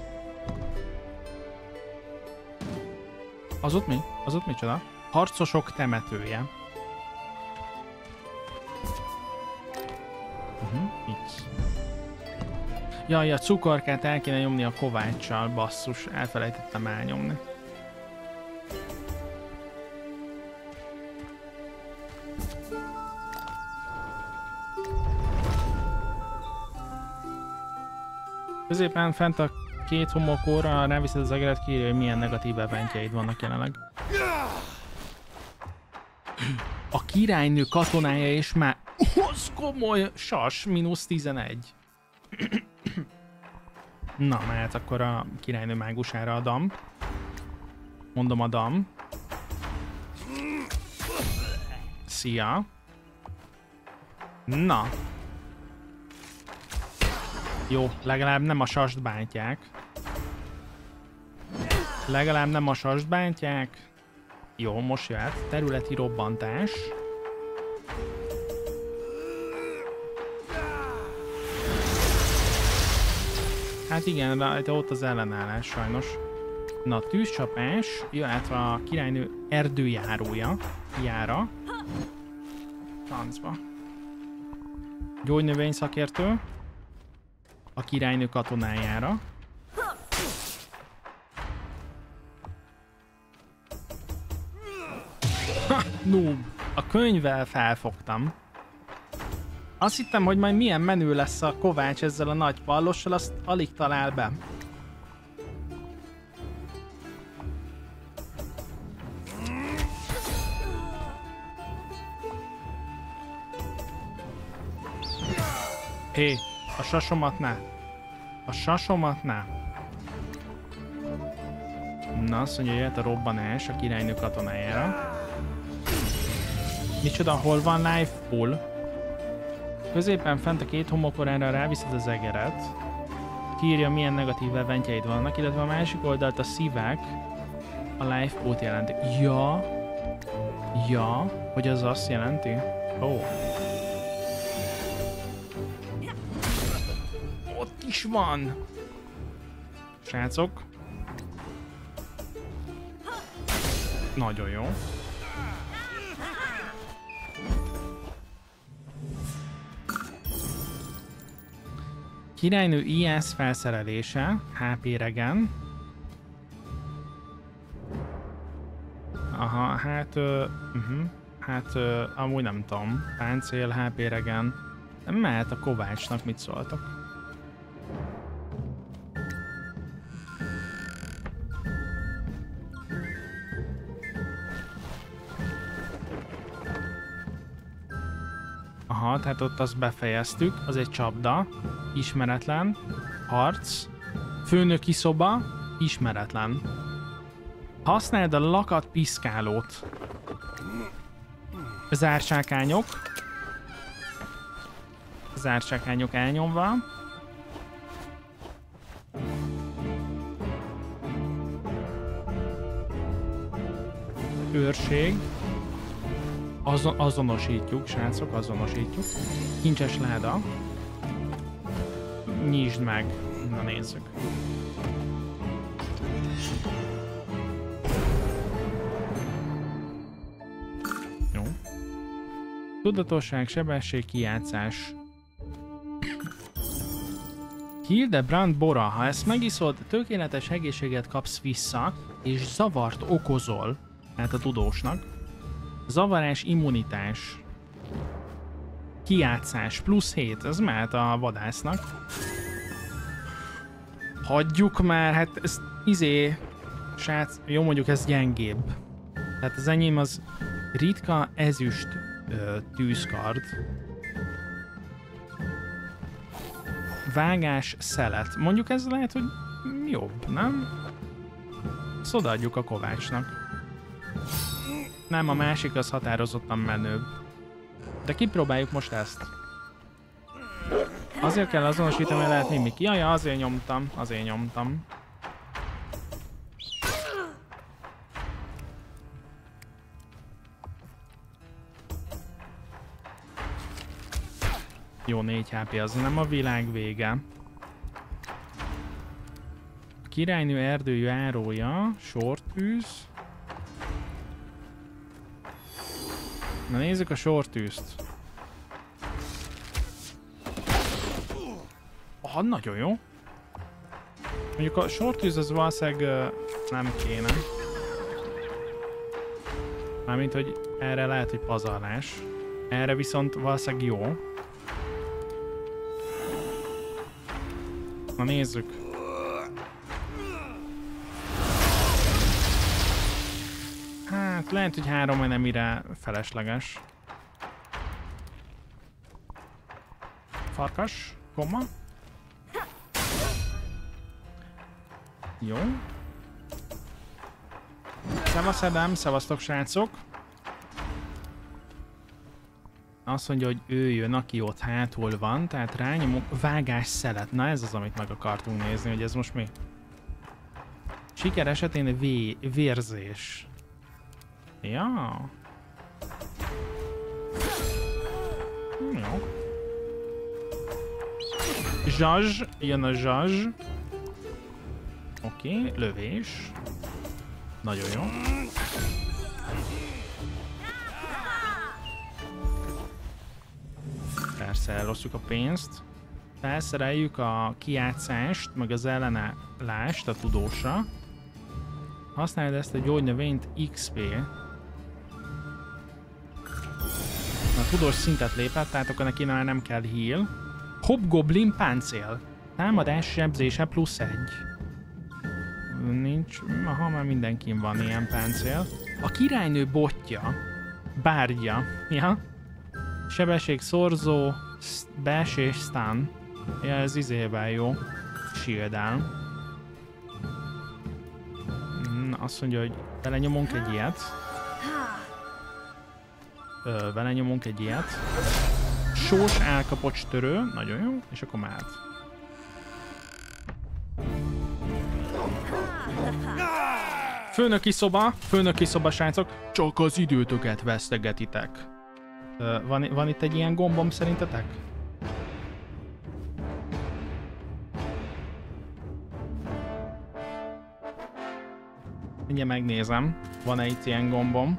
Az ott mi? Az ott micsoda? Harcosok temetője. Uh-huh, X. Jaj, a cukorkát el kéne nyomni a kováccsal, basszus, elfelejtettem elnyomni. Középen fent a két homokóra, ráviszed az egeret, kírja, hogy milyen negatív eventjeid vannak jelenleg. A királynő katonája és már... Az komoly! Sas, mínusz 11. Na, mert akkor a királynő mágusára a dam. Mondom a dam. Szia. Na. Jó, legalább nem a sast bántják. Legalább nem a sast bántják. Jó, most jöhet. Területi robbantás. Hát igen, de ott az ellenállás sajnos. Na, tűzcsapás, jöhet a királynő erdőjárója, jára. Francba. Gyógynövény szakértő a királynő katonájára. Ha, noob. A könyvvel felfogtam. Azt hittem, hogy majd milyen menő lesz a kovács ezzel a nagy pallossal, azt alig talál be. Hé, hey, a sasomat ne. A sasomat ne. Na, azt mondja, jöhet a robbanás a királynő katonájára. Micsoda, hol van life pool? Középen fent a két homokorára ráviszed az egeret. Kírja, milyen negatív eventjeid vannak, illetve a másik oldalt a szívek a life pool jelenti. Ja, ja, hogy az azt jelenti? Ó. Oh. Is van! Srácok. Nagyon jó. Királynő IS felszerelése, HP regen. Aha, hát, ö, uh-huh, hát ö, amúgy nem tudom. Páncél, HP regen. Mehet a Kovácsnak, mit szóltak? Aha, tehát ott azt befejeztük, az egy csapda, ismeretlen, harc, főnöki szoba, ismeretlen. Használd a lakat piszkálót. Zársákányok. Zársákányok elnyomva. Őrség. Azon, azonosítjuk, srácok, azonosítjuk. Kincses láda. Nyisd meg. Na nézzük. Jó. Tudatosság, sebesség, kijátszás. Hildebrand Bora, ha ezt megiszod, tökéletes egészséget kapsz vissza, és zavart okozol, tehát a tudósnak. Zavarás, immunitás. Kiátszás, plusz 7, ez mehet a vadásznak. Hagyjuk már, hát ez izé... Srác, jó mondjuk ez gyengébb. Tehát az enyém az ritka ezüst ö, tűzkard. Vágás, szelet. Mondjuk ez lehet, hogy jobb, nem? Ezt odaadjuk a Kovácsnak. Nem, a másik az határozottan menőbb. De kipróbáljuk most ezt. Azért kell azonosítani, hogy lehet mimik. Jaj, azért nyomtam, azért nyomtam. Jó, 4 HP, az nem a világ vége. A királynő erdő járója, sortűz. Na nézzük a sortűzt. Ah, nagyon jó. Mondjuk a sortűz az valószínűleg nem kéne. Mármint, hogy erre lehet, hogy pazarlás. Erre viszont valószínűleg jó. Na nézzük. Hát lehet, hogy három nem mire felesleges. Farkas, koma. Jó. Szevasz Edem, szevasztok srácok. Azt mondja, hogy ő jön, aki ott hátul van, tehát rányomok vágás szelet. Na ez az, amit meg akartunk nézni, hogy ez most mi? Siker esetén vé vérzés. Ja. Jó. Zsazs, jön a zsazs. Oké, okay, lövés. Nagyon jó. Persze elosztjuk a pénzt. Felszereljük a kiátszást, meg az ellenállást a tudósra. Használd ezt a gyógynövényt XP tudós szintet lépett, tehát akkor neki már nem kell heal. Hobgoblin páncél. Támadás sebzése plusz egy. Nincs, aha, már mindenkin van ilyen páncél. A királynő botja, bárgya, ja. Sebesség szorzó, belső és stun. Ja, ez izével jó. shield -el. Na, azt mondja, hogy belenyomunk egy ilyet. Ö, belenyomunk egy ilyet. Sós elkapocs törő, nagyon jó, és akkor már. Főnöki szoba, főnöki szoba, srácok, csak az időtöket vesztegetitek. Van, van itt egy ilyen gombom szerintetek? Mindjárt megnézem, van-e itt ilyen gombom.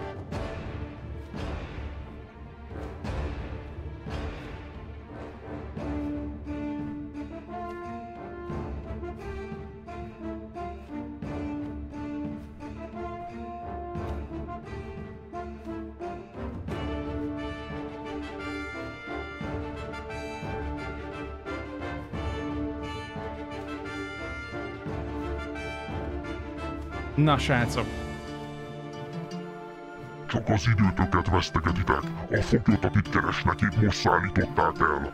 Na, srácok. Csak az időtöket vesztegetitek. A foglyot, akit keresnek, itt most szállították el.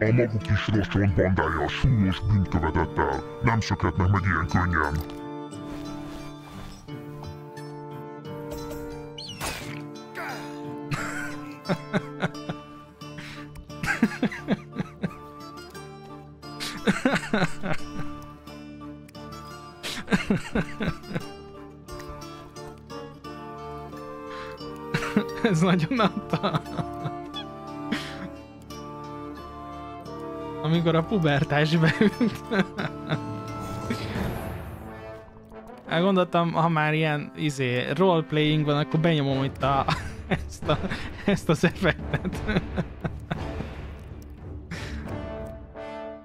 A maguk is rocsont bandája súlyos bűnt követett. Nem szökhetnek meg ilyen könnyen. A pubertás beült. Elgondoltam, ha már ilyen izé, roleplaying van, akkor benyomom itt a, ezt, a, ezt az effektet.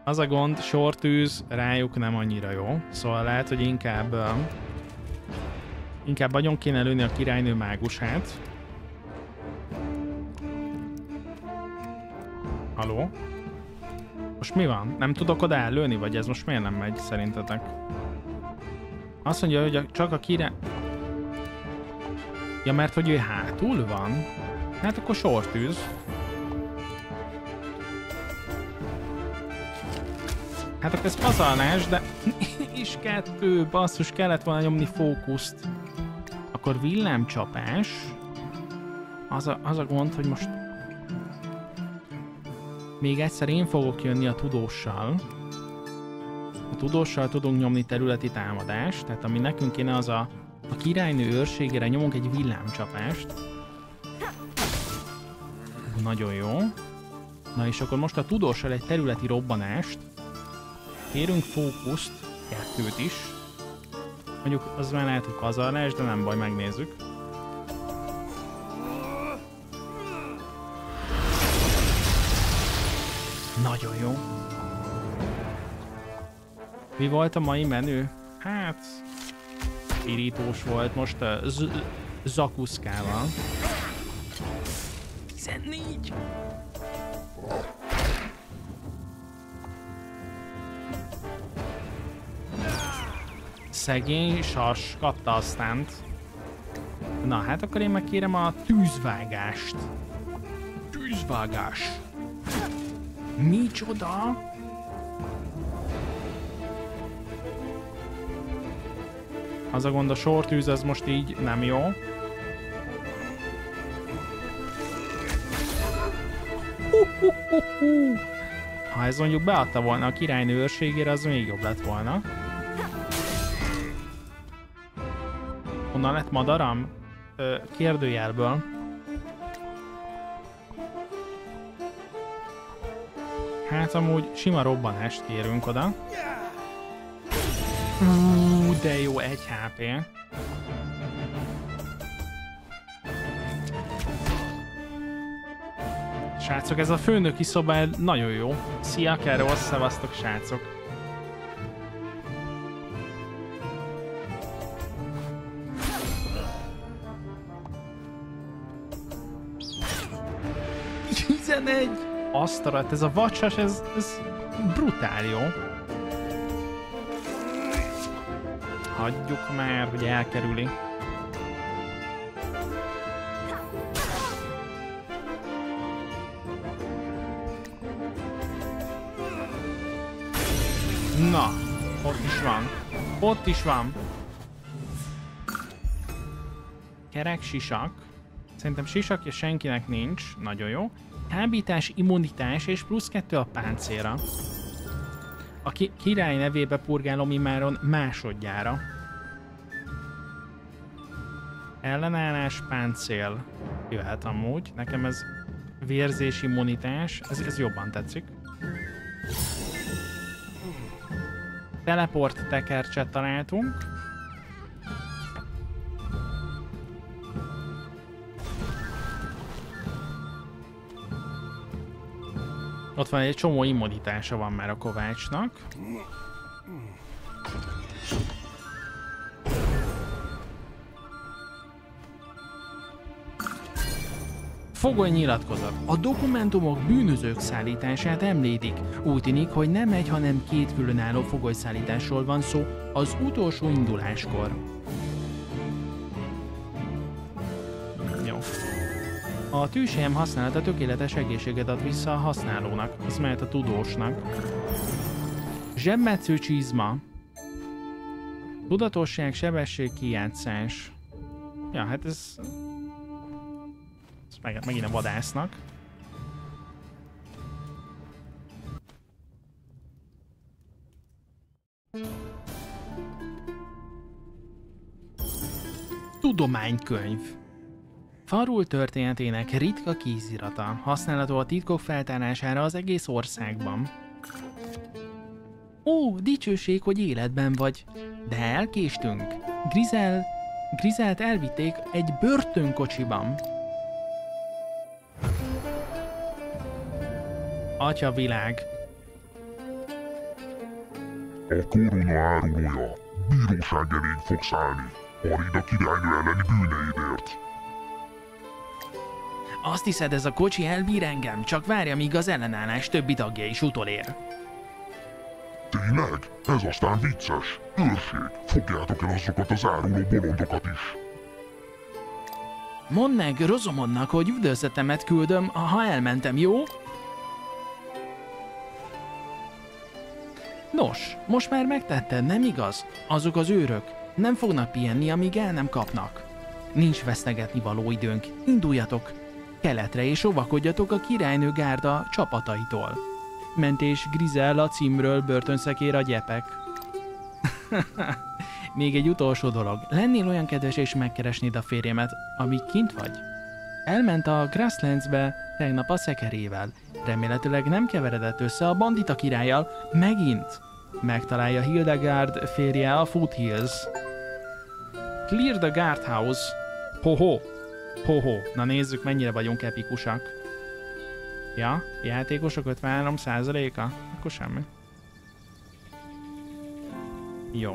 Az a gond, sortűz rájuk nem annyira jó, szóval lehet, hogy inkább inkább nagyon kéne lőni a királynő mágusát. Most mi van? Nem tudok oda ellőni, vagy ez most miért nem megy szerintetek? Azt mondja, hogy csak a király... Ja, mert hogy ő hátul van? Hát akkor sortűz. Hát akkor ez pazarlás, de (laughs) is kettő, basszus, kellett volna nyomni fókuszt. Akkor villámcsapás. Az a, az a gond, hogy most... Még egyszer én fogok jönni a tudóssal. A tudóssal tudunk nyomni területi támadást, tehát ami nekünk kéne az a, a királynő őrségére nyomunk egy villámcsapást. Nagyon jó. Na és akkor most a tudóssal egy területi robbanást. Kérünk fókuszt, kettőt is. Mondjuk az már lehet, hogy pazarlás, de nem baj, megnézzük. Nagyon jó. Mi volt a mai menü? Hát... Pirítós volt most a z- zakuszkával. 14! Szegény sas kapta a stunt. Na hát akkor én megkérem a tűzvágást. Tűzvágás. Micsoda? Az a gond, a sortűz az most így nem jó. Ha ez mondjuk beadta volna a királynő őrségére, az még jobb lett volna. Honnan lett madaram? Ö, kérdőjelből. Hát amúgy sima robbanást kérünk oda. Ú, de jó, egy HP. Srácok, ez a főnöki szoba nagyon jó. Szia, Kero, szevasztok, srácok. 11! Azt a ez a vacsas, ez, ez brutál jó. Hagyjuk már, hogy elkerüli. Na, ott is van. Ott is van. Kerek, sisak. Szerintem sisak és senkinek nincs. Nagyon jó. Kábítás, immunitás és plusz kettő a páncéra. A ki király nevébe purgálom immáron másodjára. Ellenállás, páncél. Jöhet amúgy. Nekem ez vérzés, immunitás. Ez, ez jobban tetszik. Teleport tekercset találtunk. Ott van egy csomó immunitása van már a Kovácsnak. Fogoly nyilatkozat. A dokumentumok bűnözők szállítását említik. Úgy tűnik, hogy nem egy, hanem két különálló fogolyszállításról van szó az utolsó induláskor. A tűzselyem használata tökéletes egészséget ad vissza a használónak, az mehet a tudósnak. Zsebmetsző csizma. Tudatosság, sebesség, kijátszás. Ja, hát ez meg, megint a vadásznak. Tudománykönyv Farul történetének ritka kézirata, használható a titkok feltárására az egész országban. Ó, dicsőség, hogy életben vagy, de elkéstünk. Grizel, Grizelt elvitték egy börtönkocsiban. Atya világ. A korona árulója bíróság elé fogsz állni. Arida királynő elleni bűneidért. Azt hiszed, ez a kocsi elbír engem? Csak várja, míg az ellenállás többi tagja is utolér. Tényleg? Ez aztán vicces. Őrség, fogjátok el azokat az áruló bolondokat is. Mondd meg Rozomonnak, hogy üdvözletemet küldöm, ha elmentem, jó? Nos, most már megtetted, nem igaz? Azok az őrök nem fognak pihenni, amíg el nem kapnak. Nincs vesztegetni való időnk, induljatok! Keletre és óvakodjatok a királynő gárda csapataitól. Mentés Grizella címről börtönszekér a gyepek. (laughs) Még egy utolsó dolog. Lennél olyan kedves és megkeresnéd a férjemet, amíg kint vagy? Elment a Grasslandsbe tegnap a szekerével. Remélhetőleg nem keveredett össze a bandita királlyal. Megint! Megtalálja Hildegard férje a Foothills. Clear the guardhouse. Ho-ho. Ho-ho. Na nézzük, mennyire vagyunk epikusak. Ja, játékosok 53%-a? Akkor semmi. Jó.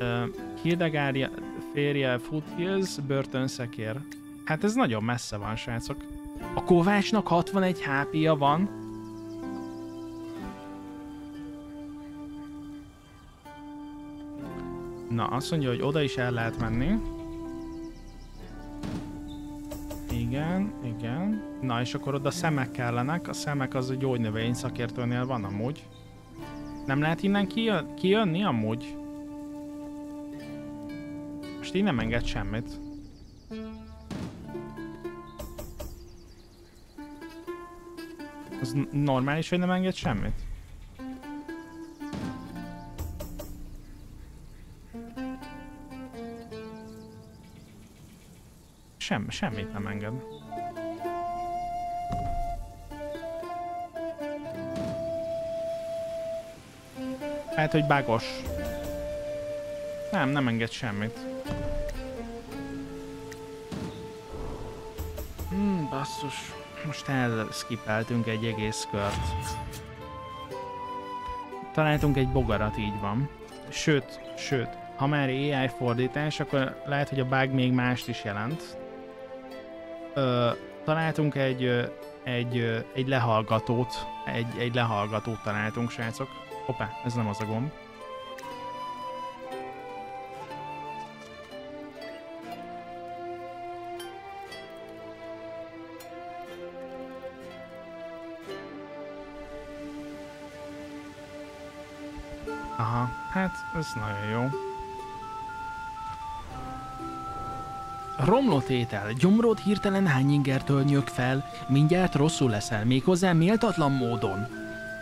Uh, Hildegard férje Foothills, börtönszekér. Hát ez nagyon messze van, srácok. A Kovácsnak 61 HP-ja van. Na, azt mondja, hogy oda is el lehet menni. Igen, igen. Na, és akkor oda szemek kellenek. A szemek az a gyógynövény szakértőnél van amúgy. Nem lehet innen kijön kijönni amúgy? Most így nem enged semmit. Az normális, hogy nem enged semmit? Sem, semmit nem enged. Hát, hogy bágos. Nem, nem enged semmit. Hmm, basszus. Most elskipeltünk egy egész kört. Találtunk egy bogarat, így van. Sőt, sőt, ha már AI fordítás, akkor lehet, hogy a bug még mást is jelent. Találtunk egy, egy, egy lehallgatót, egy, egy lehallgatót találtunk, srácok. Hoppá, ez nem az a gomb. Aha, hát ez nagyon jó. Romlott étel, gyomrod hirtelen hány ingertől nyög fel, mindjárt rosszul leszel, méghozzá méltatlan módon.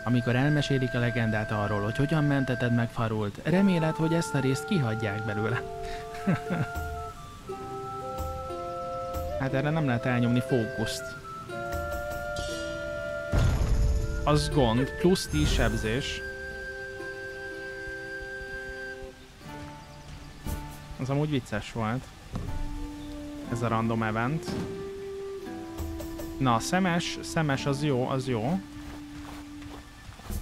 Amikor elmesélik a legendát arról, hogy hogyan menteted meg Farult, reméled, hogy ezt a részt kihagyják belőle. (laughs) hát erre nem lehet elnyomni fókuszt. Az gond, plusz 10 sebzés. Az amúgy vicces volt. Ez a random event. Na, szemes, szemes az jó, az jó.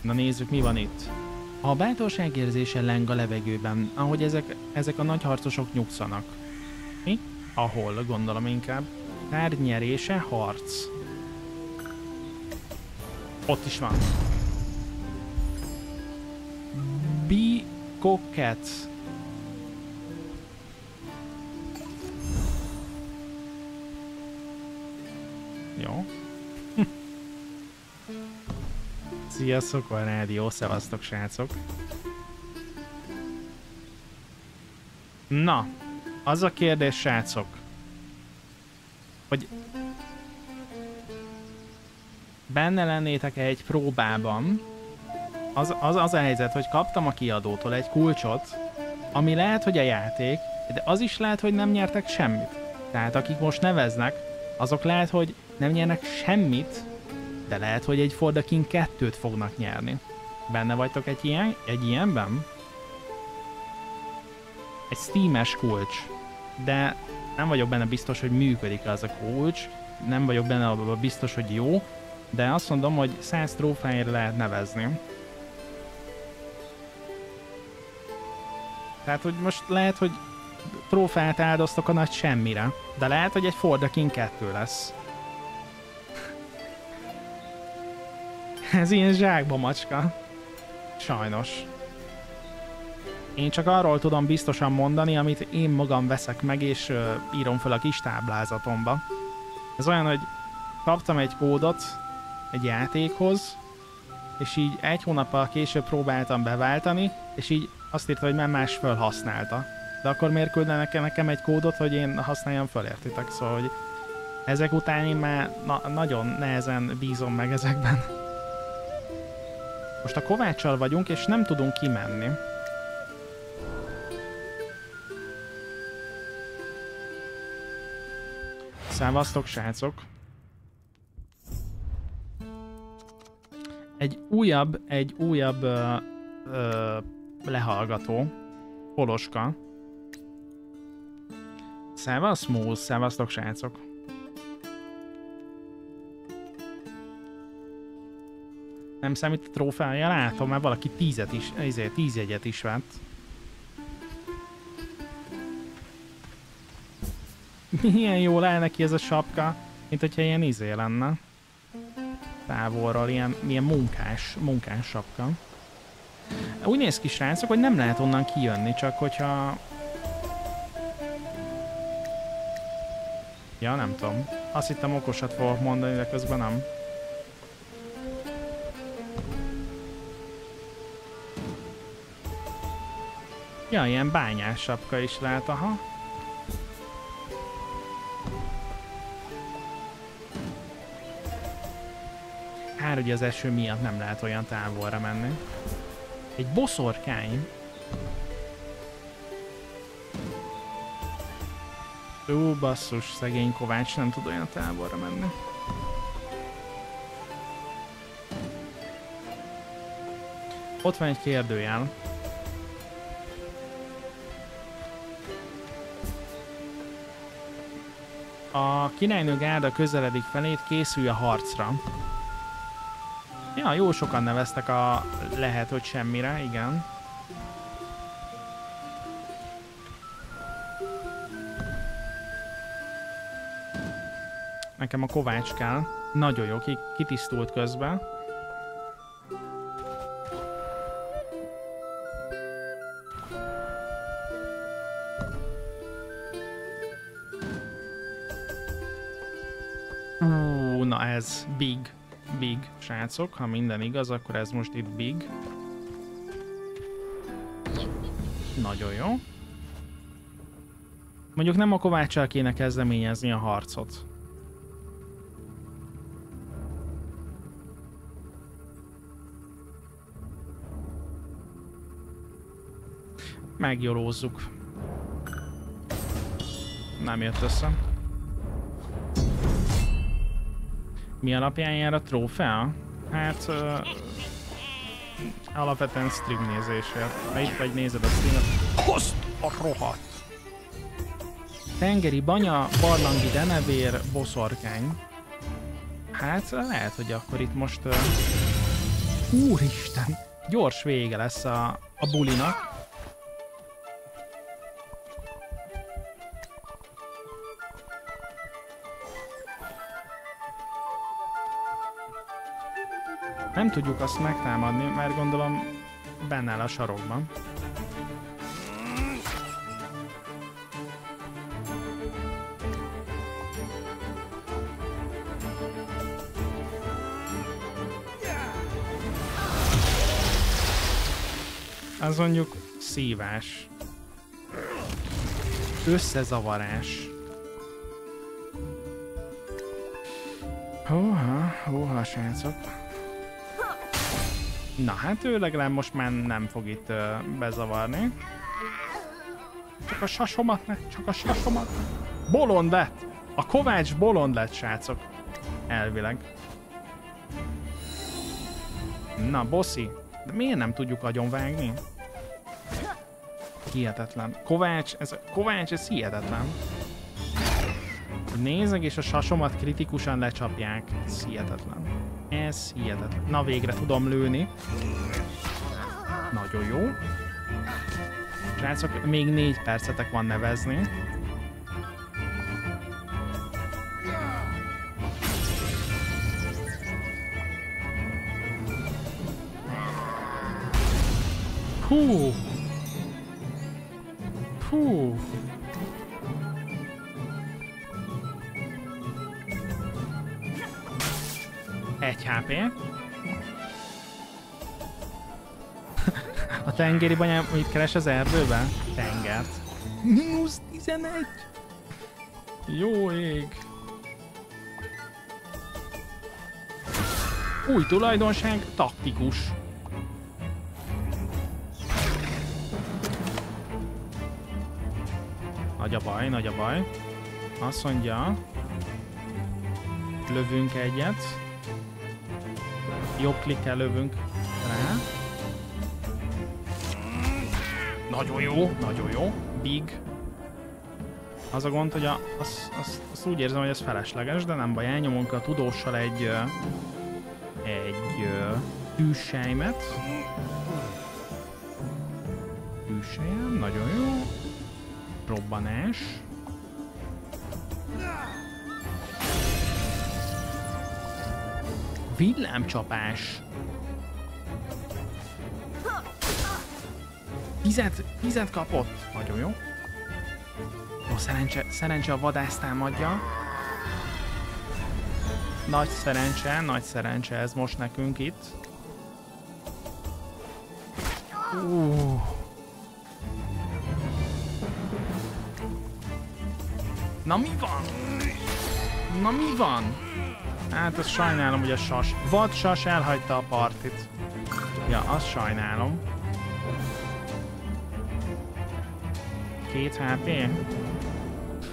Na nézzük, mi van itt. A bátorság érzése leng a levegőben, ahogy ezek, ezek a nagy harcosok nyugszanak. Mi? Ahol, gondolom inkább. Tárgynyerése, harc. Ott is van. Be coquette. Jó. (laughs) Sziasztok, a rádió, szevasztok srácok. Na, az a kérdés, srácok, hogy benne lennétek -e egy próbában, az, az, az a helyzet, hogy kaptam a kiadótól egy kulcsot, ami lehet, hogy a játék, de az is lehet, hogy nem nyertek semmit. Tehát akik most neveznek, azok lehet, hogy nem nyernek semmit, de lehet, hogy egy For the King 2-t fognak nyerni. Benne vagytok egy, ilyen, egy ilyenben? Egy Steam-es kulcs. De nem vagyok benne biztos, hogy működik az a kulcs. Nem vagyok benne biztos, hogy jó. De azt mondom, hogy 100 trófáért lehet nevezni. Tehát, hogy most lehet, hogy trófát áldoztok a nagy semmire. De lehet, hogy egy For the King 2 lesz. (laughs) Ez ilyen zsákba macska. Sajnos. Én csak arról tudom biztosan mondani, amit én magam veszek meg, és uh, írom fel a kis táblázatomba. Ez olyan, hogy kaptam egy kódot egy játékhoz, és így egy hónappal később próbáltam beváltani, és így azt írta, hogy már más felhasználta. De akkor miért küldene nekem egy kódot, hogy én használjam fel, értitek? Szóval, hogy ezek után én már na- nagyon nehezen bízom meg ezekben. Most a Kováccsal vagyunk, és nem tudunk kimenni. Szávasztok, srácok! Egy újabb, egy újabb ö, ö, lehallgató. Poloska. Szevasz, Múz, szevasztok, srácok! Nem számít a trófeája, látom, mert valaki tízet is, ezért tíz jegyet is vett. Milyen jó áll neki ez a sapka, mint hogyha ilyen izé lenne. Távolról, ilyen, ilyen munkás, munkás sapka. Úgy néz ki srácok, hogy nem lehet onnan kijönni, csak hogyha... Ja, nem tudom. Azt hittem okosat fogok mondani, de közben nem. Ja, ilyen bányás sapka is lehet, aha. Kár, hogy az eső miatt nem lehet olyan távolra menni. Egy boszorkány. Ó, basszus, szegény Kovács nem tud olyan távolra menni. Ott van egy kérdőjel. A királynő gárda közeledik felét, készülj a harcra. Ja, jó sokan neveztek a lehet, hogy semmire, igen. Nekem a kovács kell. Nagyon jó, ki, kitisztult közben. Ú, na ez big, big, srácok. Ha minden igaz, akkor ez most itt big. Nagyon jó. Mondjuk nem a Kováccsal kéne kezdeményezni a harcot. Megjolózzuk. Nem jött össze. Mi alapján jár a trófea? Hát... Uh, alapvetően stream nézésért. Ha itt vagy nézed a streamet... Hozd a rohadt! Tengeri banya, barlangi denevér, boszorkány. Hát lehet, hogy akkor itt most... Uh... Úristen! Gyors vége lesz a, a bulinak. Nem tudjuk azt megtámadni, mert gondolom benne a sarokban. Az mondjuk szívás. Összezavarás. Húha, húha, srácok. Na hát ő legalább most már nem fog itt uh, bezavarni. Csak a sasomat ne, csak a sasomat. Bolond lett! A Kovács bolond lett, srácok. Elvileg. Na, bossi. De miért nem tudjuk agyonvágni? Hihetetlen. Kovács, ez, Kovács, ez hihetetlen. Nézek, és a sasomat kritikusan lecsapják. Ez hihetetlen. Ez hihetetlen. Na, végre tudom lőni. Nagyon jó. Srácok, még négy percetek van nevezni. Hú! HP. (laughs) A tengeri banyám mit keres az erdőben? Tengert. Mínusz 11! Jó ég! Új tulajdonság, taktikus. Nagy a baj, nagy a baj. Azt mondja, lövünk egyet. Jobb klikkel lövünk rá. Nagyon jó, nagyon jó. Big. Az a gond, hogy a, az, az, az úgy érzem, hogy ez felesleges, de nem baj, elnyomunk a tudóssal egy egy tűzsejmet. Tűzsejem, nagyon jó. Robbanás. Villámcsapás. Tizet, tizet kapott. Nagyon jó. Ó, szerencse, szerencse a vadász támadja. Nagy szerencse, nagy szerencse ez most nekünk itt. Uh. Na mi van? Na mi van? Hát azt sajnálom, hogy a sas. Vad sas elhagyta a partit. Ja, azt sajnálom. Két HP?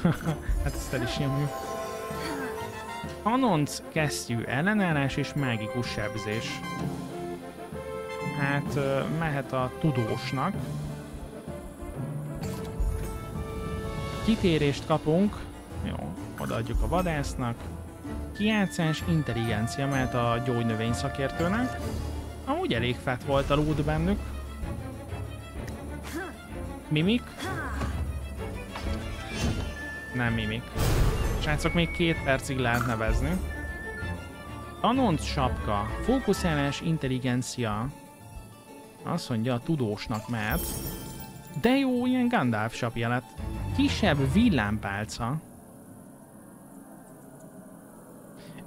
(laughs) hát ezt el is nyomjuk. Anonc, kesztyű, ellenállás és mágikus sebzés. Hát mehet a tudósnak. Kitérést kapunk. Jó, odaadjuk a vadásznak. Kijátszás, intelligencia mehet a gyógynövény szakértőnek. Amúgy elég fett volt a lúd bennük. Mimik. Nem mimik. Srácok, még két percig lehet nevezni. Anonc sapka, fókuszálás, intelligencia. Azt mondja, a tudósnak mert. De jó, ilyen Gandalf sapja lett. Kisebb villámpálca.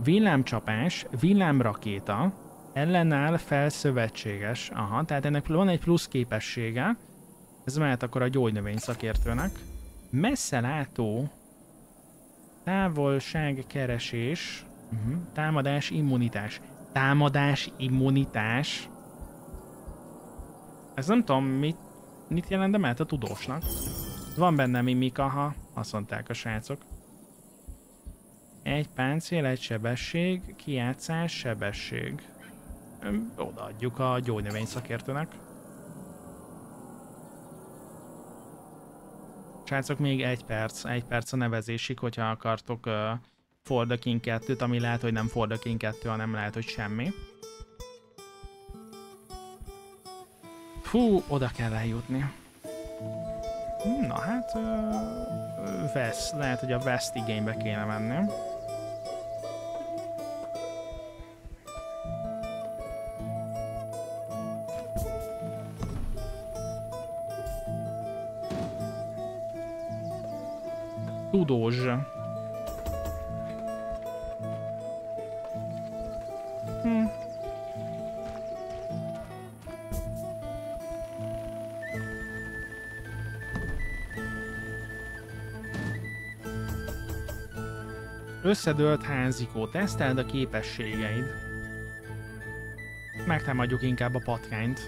Villámcsapás, villámrakéta, ellenáll felszövetséges. Aha, tehát ennek van egy plusz képessége. Ez mehet akkor a gyógynövény szakértőnek. Messze látó távolság keresés, uh-huh. támadás immunitás. Támadás immunitás. Ez nem tudom, mit, mit jelent, de mehet a tudósnak. Van benne mimika, ha azt mondták a srácok. Egy páncél, egy sebesség, kijátszás, sebesség. Odaadjuk a gyógynövény szakértőnek. Srácok, még egy perc, egy perc a nevezésig, hogyha akartok uh, For the King 2-t, ami lehet, hogy nem For the King 2, hanem lehet, hogy semmi. Fú, oda kell eljutni. Na hát, uh, West, lehet, hogy a West igénybe kéne menni. Tudós. Hm. Összedőlt házikó, teszteld a képességeid. Megtámadjuk inkább a patkányt.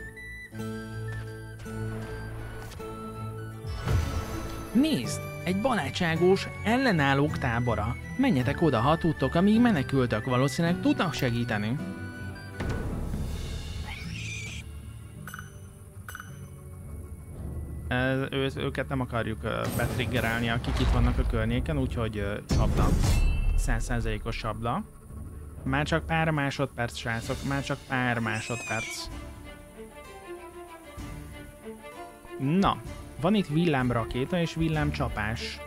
Nézd! Egy barátságos, ellenállók tábora. Menjetek oda, ha tudtok, amíg menekültök, valószínűleg tudnak segíteni. Ő, őket nem akarjuk betriggerálni, akik itt vannak a környéken, úgyhogy csapda. 100%-os csapda. Már csak pár másodperc, srácok, már csak pár másodperc. Na, van itt villámrakéta és villámcsapás.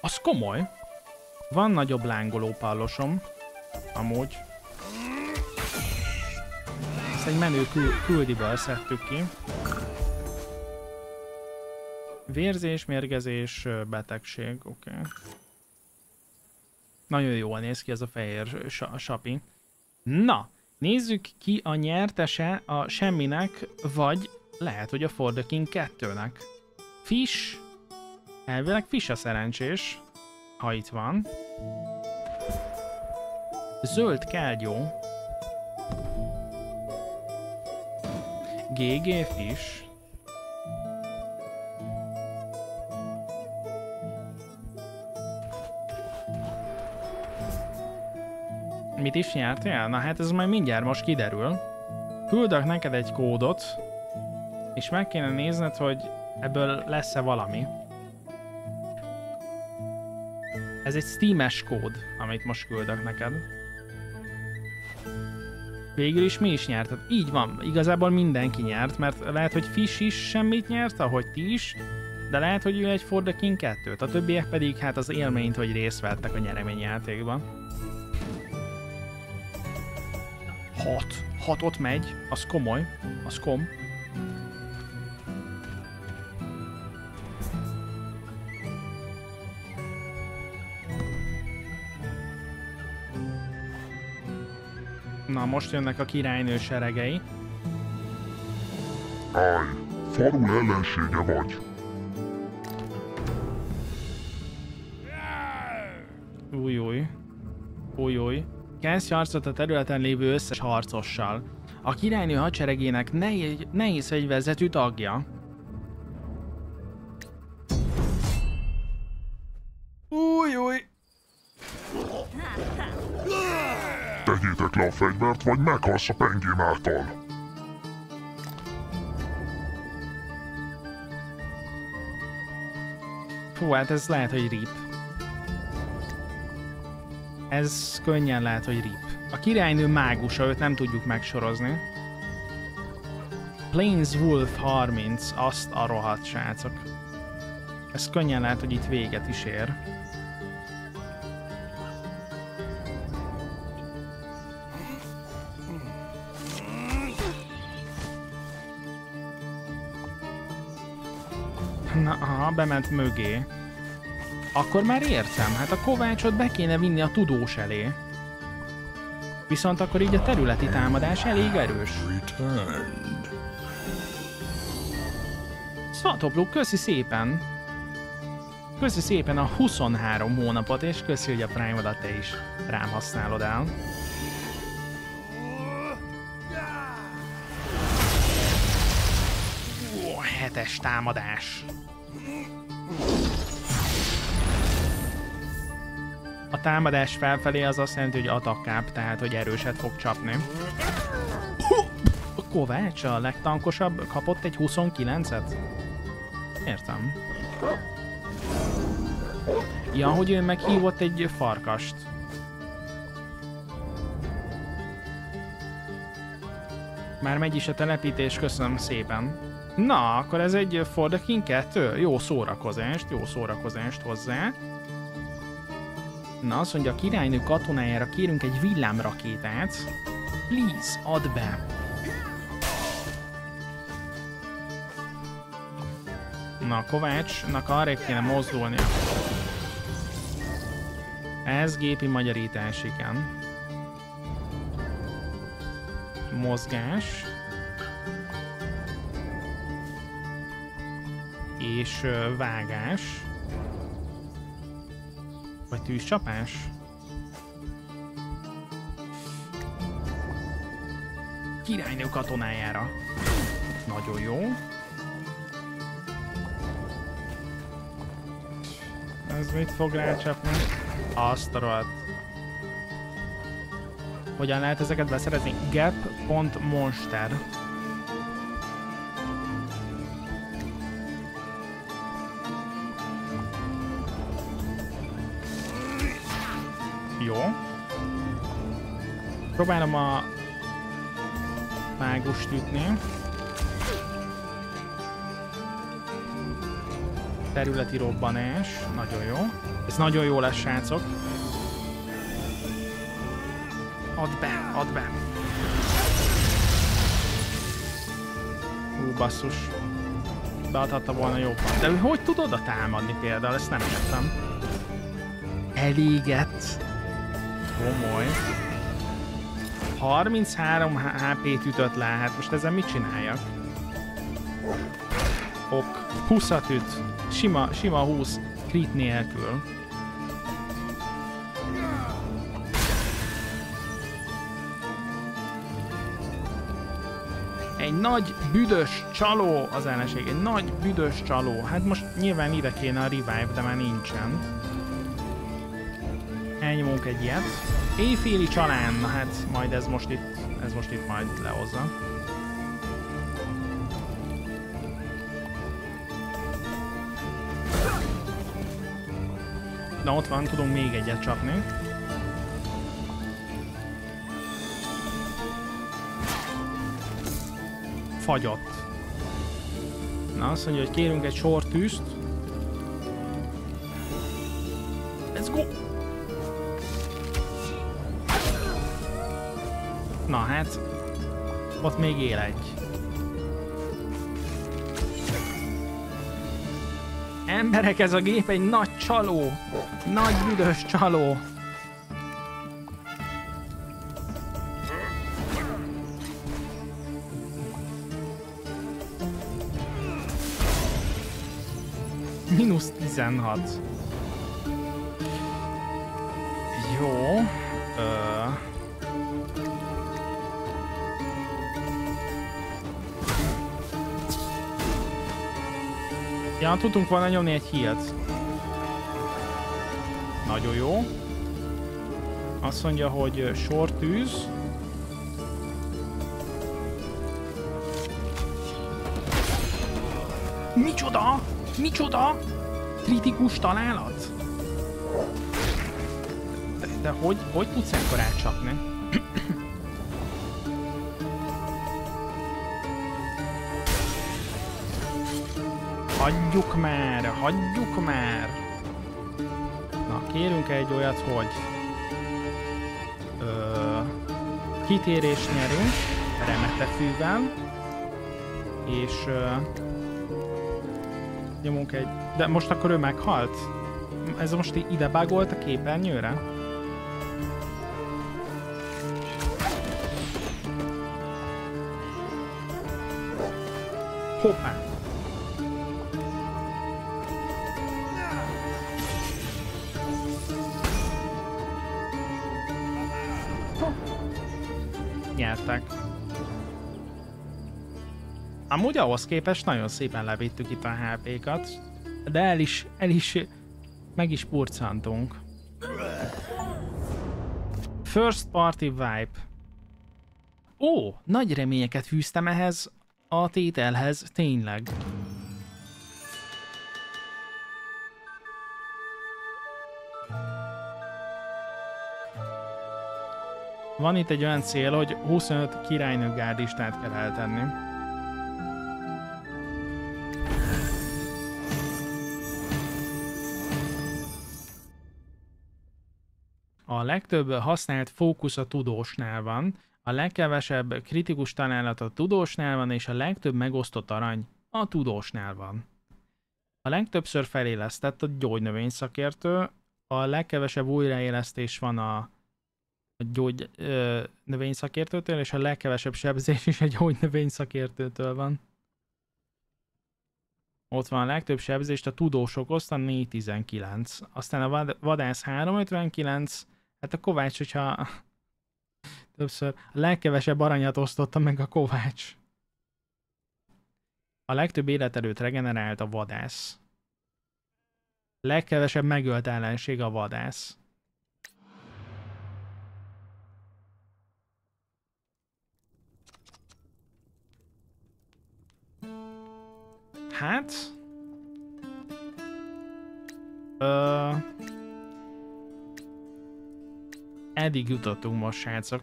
Az komoly. Van nagyobb lángoló pallosom. Amúgy. Ezt egy menő kül küldiből szedtük ki. Vérzés, mérgezés, betegség, oké. Okay. Nagyon jól néz ki ez a fehér sapi. Na, nézzük ki a nyertese a semminek, vagy lehet, hogy a For the King 2-nek. Fish. Elvileg Fish a szerencsés, ha itt van. Zöld kelgyó. GG Fish. Mit is nyertél? Na hát ez majd mindjárt most kiderül. Küldök neked egy kódot, és meg kéne nézned, hogy ebből lesz-e valami. Ez egy Steam-es kód, amit most küldök neked. Végül is mi is nyerted? Így van, igazából mindenki nyert, mert lehet, hogy Fish is semmit nyert, ahogy ti is, de lehet, hogy ő egy For the King 2 A többiek pedig hát az élményt, hogy részt vettek a nyereményjátékban. Hat. Hatot megy, az komoly, az kom. Na, most jönnek a királynő seregei. Állj, faru ellensége vagy. Új, új. Új, új. Kezdj harcot a területen lévő összes harcossal. A királynő hadseregének nehéz, nehéz fegyverzetű tagja. Új, új! Tegyétek le a fegyvert, vagy meghalsz a pengém által. Fú, hát ez lehet, hogy rip. Ez könnyen lehet, hogy rip. A királynő mágusa, őt nem tudjuk megsorozni. Plains Wolf 30, azt a rohadt srácok. Ez könnyen lehet, hogy itt véget is ér. Na, aha, bement mögé. Akkor már értem, hát a kovácsot be kéne vinni a tudós elé. Viszont akkor így a területi támadás elég erős. Szatopló, köszi szépen! Köszi szépen a 23 hónapot, és köszi, hogy a Prime-odat te is rám használod el. Ó, hetes támadás. A támadás felfelé az azt jelenti, hogy atakkább, tehát hogy erőset fog csapni. A Kovács a legtankosabb kapott egy 29-et? Értem. Ja, hogy ő meghívott egy farkast. Már megy is a telepítés, köszönöm szépen. Na, akkor ez egy For the King 2? Jó szórakozást, jó szórakozást hozzá. Na, azt mondja, a királynő katonájára kérünk egy villámrakétát. Please, add be. Na, Kovácsnak arra kéne mozdulnia. Ez gépi magyarítás, igen. Mozgás. És vágás. Vagy tűzcsapás? Királynő katonájára. Nagyon jó. Ez mit fog rácsapni? Azt a. Hogyan lehet ezeket beszerezni? Gap.monster. Jó. Próbálom a mágust ütni. Területi robbanás. Nagyon jó. Ez nagyon jó lesz, srácok. Add be, add be. Ú, basszus. Beadhatta volna jobban. De hogy tud oda támadni például? Ezt nem értem. Eléget. Komoly. 33 HP-t ütött le, hát most ezzel mit csináljak? Ok, 20-at üt. Sima, sima 20 crit nélkül. Egy nagy büdös csaló az ellenség, egy nagy büdös csaló. Hát most nyilván ide kéne a revive, de már nincsen. Elnyomunk egy ilyet. Éjféli csalán, na hát majd ez most itt, ez most itt majd lehozza. Na ott van, tudunk még egyet csapni. Fagyott. Na azt mondja, hogy kérünk egy sor tűzt. Hát, ott még él egy. Emberek, ez a gép egy nagy csaló! Nagy büdös csaló! Minusz 16. Jó. Ö... Ja, tudtunk volna nyomni egy healt. Nagyon jó. Azt mondja, hogy sor tűz. Micsoda? Micsoda? Kritikus találat? De, de hogy, hogy tudsz ekkorát csapni? Hagyjuk már, hagyjuk már! Na, kérünk egy olyat, hogy ö, kitérés nyerünk remetefűvel, és ö, nyomunk egy... De most akkor ő meghalt? Ez most ide bagolt a képernyőre? Hoppá! Amúgy ahhoz képest nagyon szépen levittük itt a HP-kat, de el is, el is, meg is purcantunk. First Party Vibe. Ó, nagy reményeket fűztem ehhez a tételhez, tényleg. Van itt egy olyan cél, hogy 25 királynő gárdistát kell eltenni. A legtöbb használt fókusz a tudósnál van, a legkevesebb kritikus találat a tudósnál van, és a legtöbb megosztott arany a tudósnál van. A legtöbbször felélesztett a gyógynövény szakértő, a legkevesebb újraélesztés van a, a gyógy és a legkevesebb sebzés is a gyógynövény szakértőtől van. Ott van a legtöbb sebzést a tudós okozta 419. Aztán a vadász 359, hát a Kovács, hogyha többször. A legkevesebb aranyat osztotta meg a Kovács. A legtöbb életerőt regenerált a vadász. Legkevesebb megölt ellenség a vadász. Hát... Ö... Eddig jutottunk most, srácok.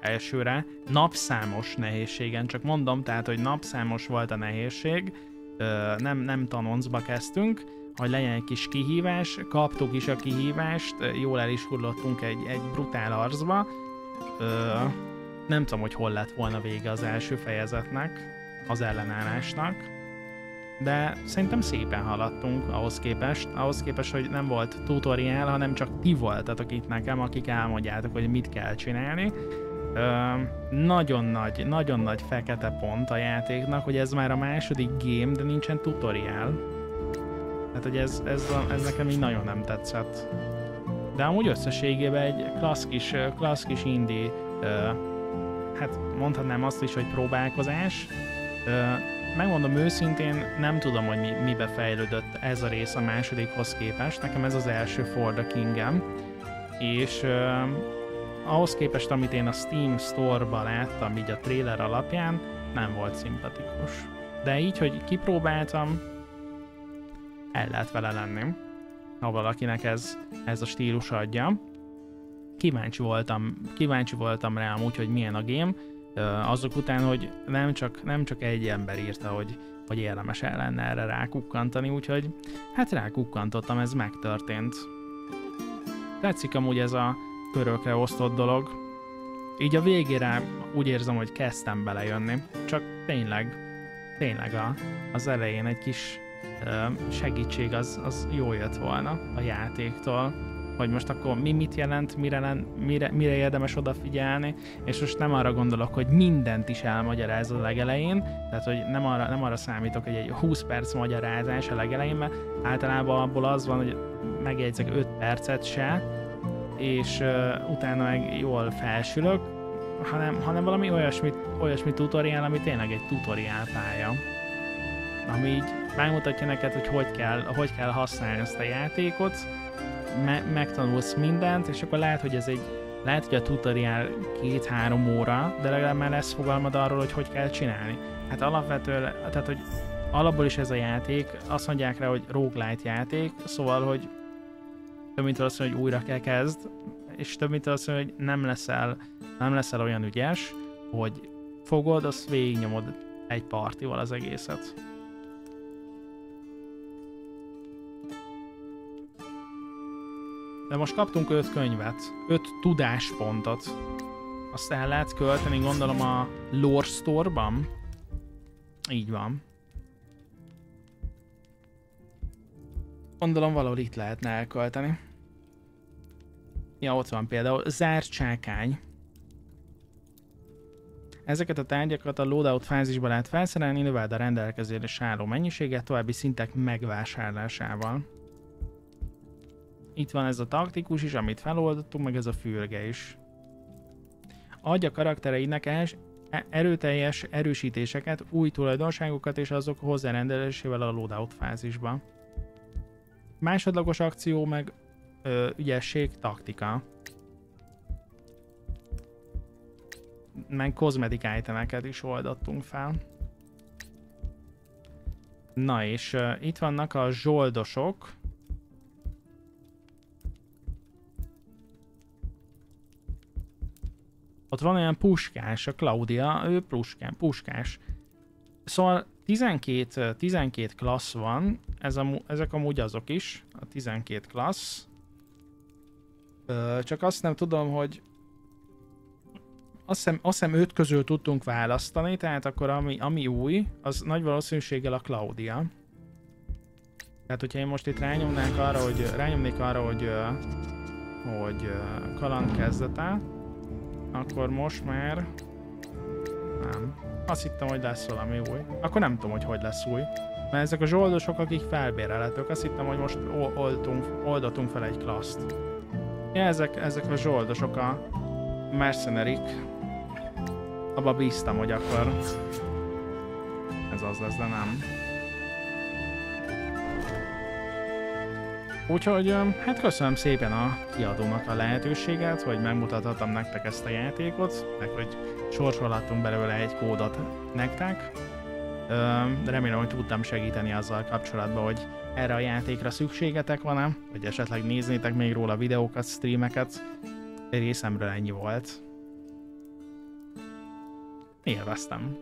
Elsőre. Napszámos nehézségen, csak mondom, tehát, hogy napszámos volt a nehézség, nem, nem tanoncba kezdtünk, hogy legyen egy kis kihívás, kaptuk is a kihívást, jól el is hullottunk egy, egy brutál arcba. Nem tudom, hogy hol lett volna vége az első fejezetnek, az ellenállásnak, de szerintem szépen haladtunk ahhoz képest, ahhoz képest, hogy nem volt tutoriál, hanem csak ti voltatok itt nekem, akik elmondjátok, hogy mit kell csinálni, nagyon nagy, nagyon nagy fekete pont a játéknak, hogy ez már a második game, de nincsen tutoriál. Tehát, hogy ez, ez, a, ez nekem így nagyon nem tetszett. De amúgy összességében egy klassz kis, indie, uh, hát mondhatnám azt is, hogy próbálkozás. Uh, megmondom őszintén, nem tudom, hogy mi, mibe fejlődött ez a rész a másodikhoz képest. Nekem ez az első For the Kingem. És uh, ahhoz képest, amit én a Steam Store-ban láttam így a trailer alapján, nem volt szimpatikus. De így, hogy kipróbáltam, el lehet vele lenni, ha valakinek ez, ez a stílus adja. Kíváncsi voltam, kíváncsi voltam rá amúgy, hogy milyen a game, azok után, hogy nem csak, nem csak egy ember írta, hogy, hogy érdemes el lenne erre rákukkantani, úgyhogy hát rákukkantottam, ez megtörtént. Tetszik amúgy ez a, körökre osztott dolog. Így a végére úgy érzem, hogy kezdtem belejönni, csak tényleg, tényleg a, az elején egy kis ö, segítség az, az jó jött volna a játéktól, hogy most akkor mi mit jelent, mire, mire, mire érdemes odafigyelni, és most nem arra gondolok, hogy mindent is elmagyaráz a legelején, tehát hogy nem arra, nem arra számítok, hogy egy 20 perc magyarázás a legelején, mert általában abból az van, hogy megjegyzek 5 percet se, és uh, utána meg jól felsülök, hanem, hanem valami olyasmi, olyasmi tutoriál, ami tényleg egy tutoriál pálya. Ami így megmutatja neked, hogy hogy kell, hogy kell használni ezt a játékot, me- megtanulsz mindent, és akkor lehet, hogy ez egy lehet, hogy a tutoriál két-három óra, de legalább már lesz fogalmad arról, hogy hogy kell csinálni. Hát alapvetően, tehát hogy alapból is ez a játék, azt mondják rá, hogy roguelite játék, szóval, hogy több mint azt hogy újra kell kezd, és több mint azt hogy nem leszel, nem leszel olyan ügyes, hogy fogod, azt végignyomod egy partival az egészet. De most kaptunk 5 könyvet, 5 tudáspontot. Azt el lehet költeni, gondolom a Lore Store-ban. Így van. Gondolom valahol itt lehetne elkölteni. Ja, ott van például zárt csákány. Ezeket a tárgyakat a loadout fázisban lehet felszerelni, növeld a rendelkezésre álló mennyiséget további szintek megvásárlásával. Itt van ez a taktikus is, amit feloldottunk, meg ez a fürge is. Adja karaktereinek els, erőteljes erősítéseket, új tulajdonságokat és azok hozzárendelésével a loadout fázisban. Másodlagos akció meg ö, ügyesség, taktika. Meg kozmetik itemeket is oldottunk fel. Na és uh, itt vannak a zsoldosok. Ott van olyan puskás, a Claudia, ő puskán, puskás. Szóval 12, 12 klassz van, ez a, ezek amúgy azok is, a 12 klassz. Ö, csak azt nem tudom, hogy azt hiszem, azt hiszem 5 közül tudtunk választani, tehát akkor ami, ami új, az nagy valószínűséggel a Claudia. Tehát hogyha én most itt rányomnánk arra, hogy rányomnék arra, hogy, hogy kaland kezdete, akkor most már nem. Azt hittem, hogy lesz valami új. Akkor nem tudom, hogy hogy lesz új. Mert ezek a zsoldosok, akik felbérelhetők, azt hittem, hogy most oldtunk, oldatunk fel egy klaszt. Ja, ezek, ezek a zsoldosok a mercenarik. Abba bíztam, hogy akkor ez az lesz, de nem. Úgyhogy hát köszönöm szépen a kiadónak a lehetőséget, hogy megmutathatom nektek ezt a játékot, meg hogy sorsolhattunk belőle egy kódot nektek. Remélem, hogy tudtam segíteni azzal kapcsolatban, hogy erre a játékra szükségetek van-e, vagy esetleg néznétek még róla videókat, streameket. Részemről ennyi volt. Élveztem.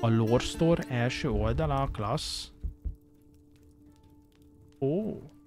A Lore Store első oldala klassz Ó.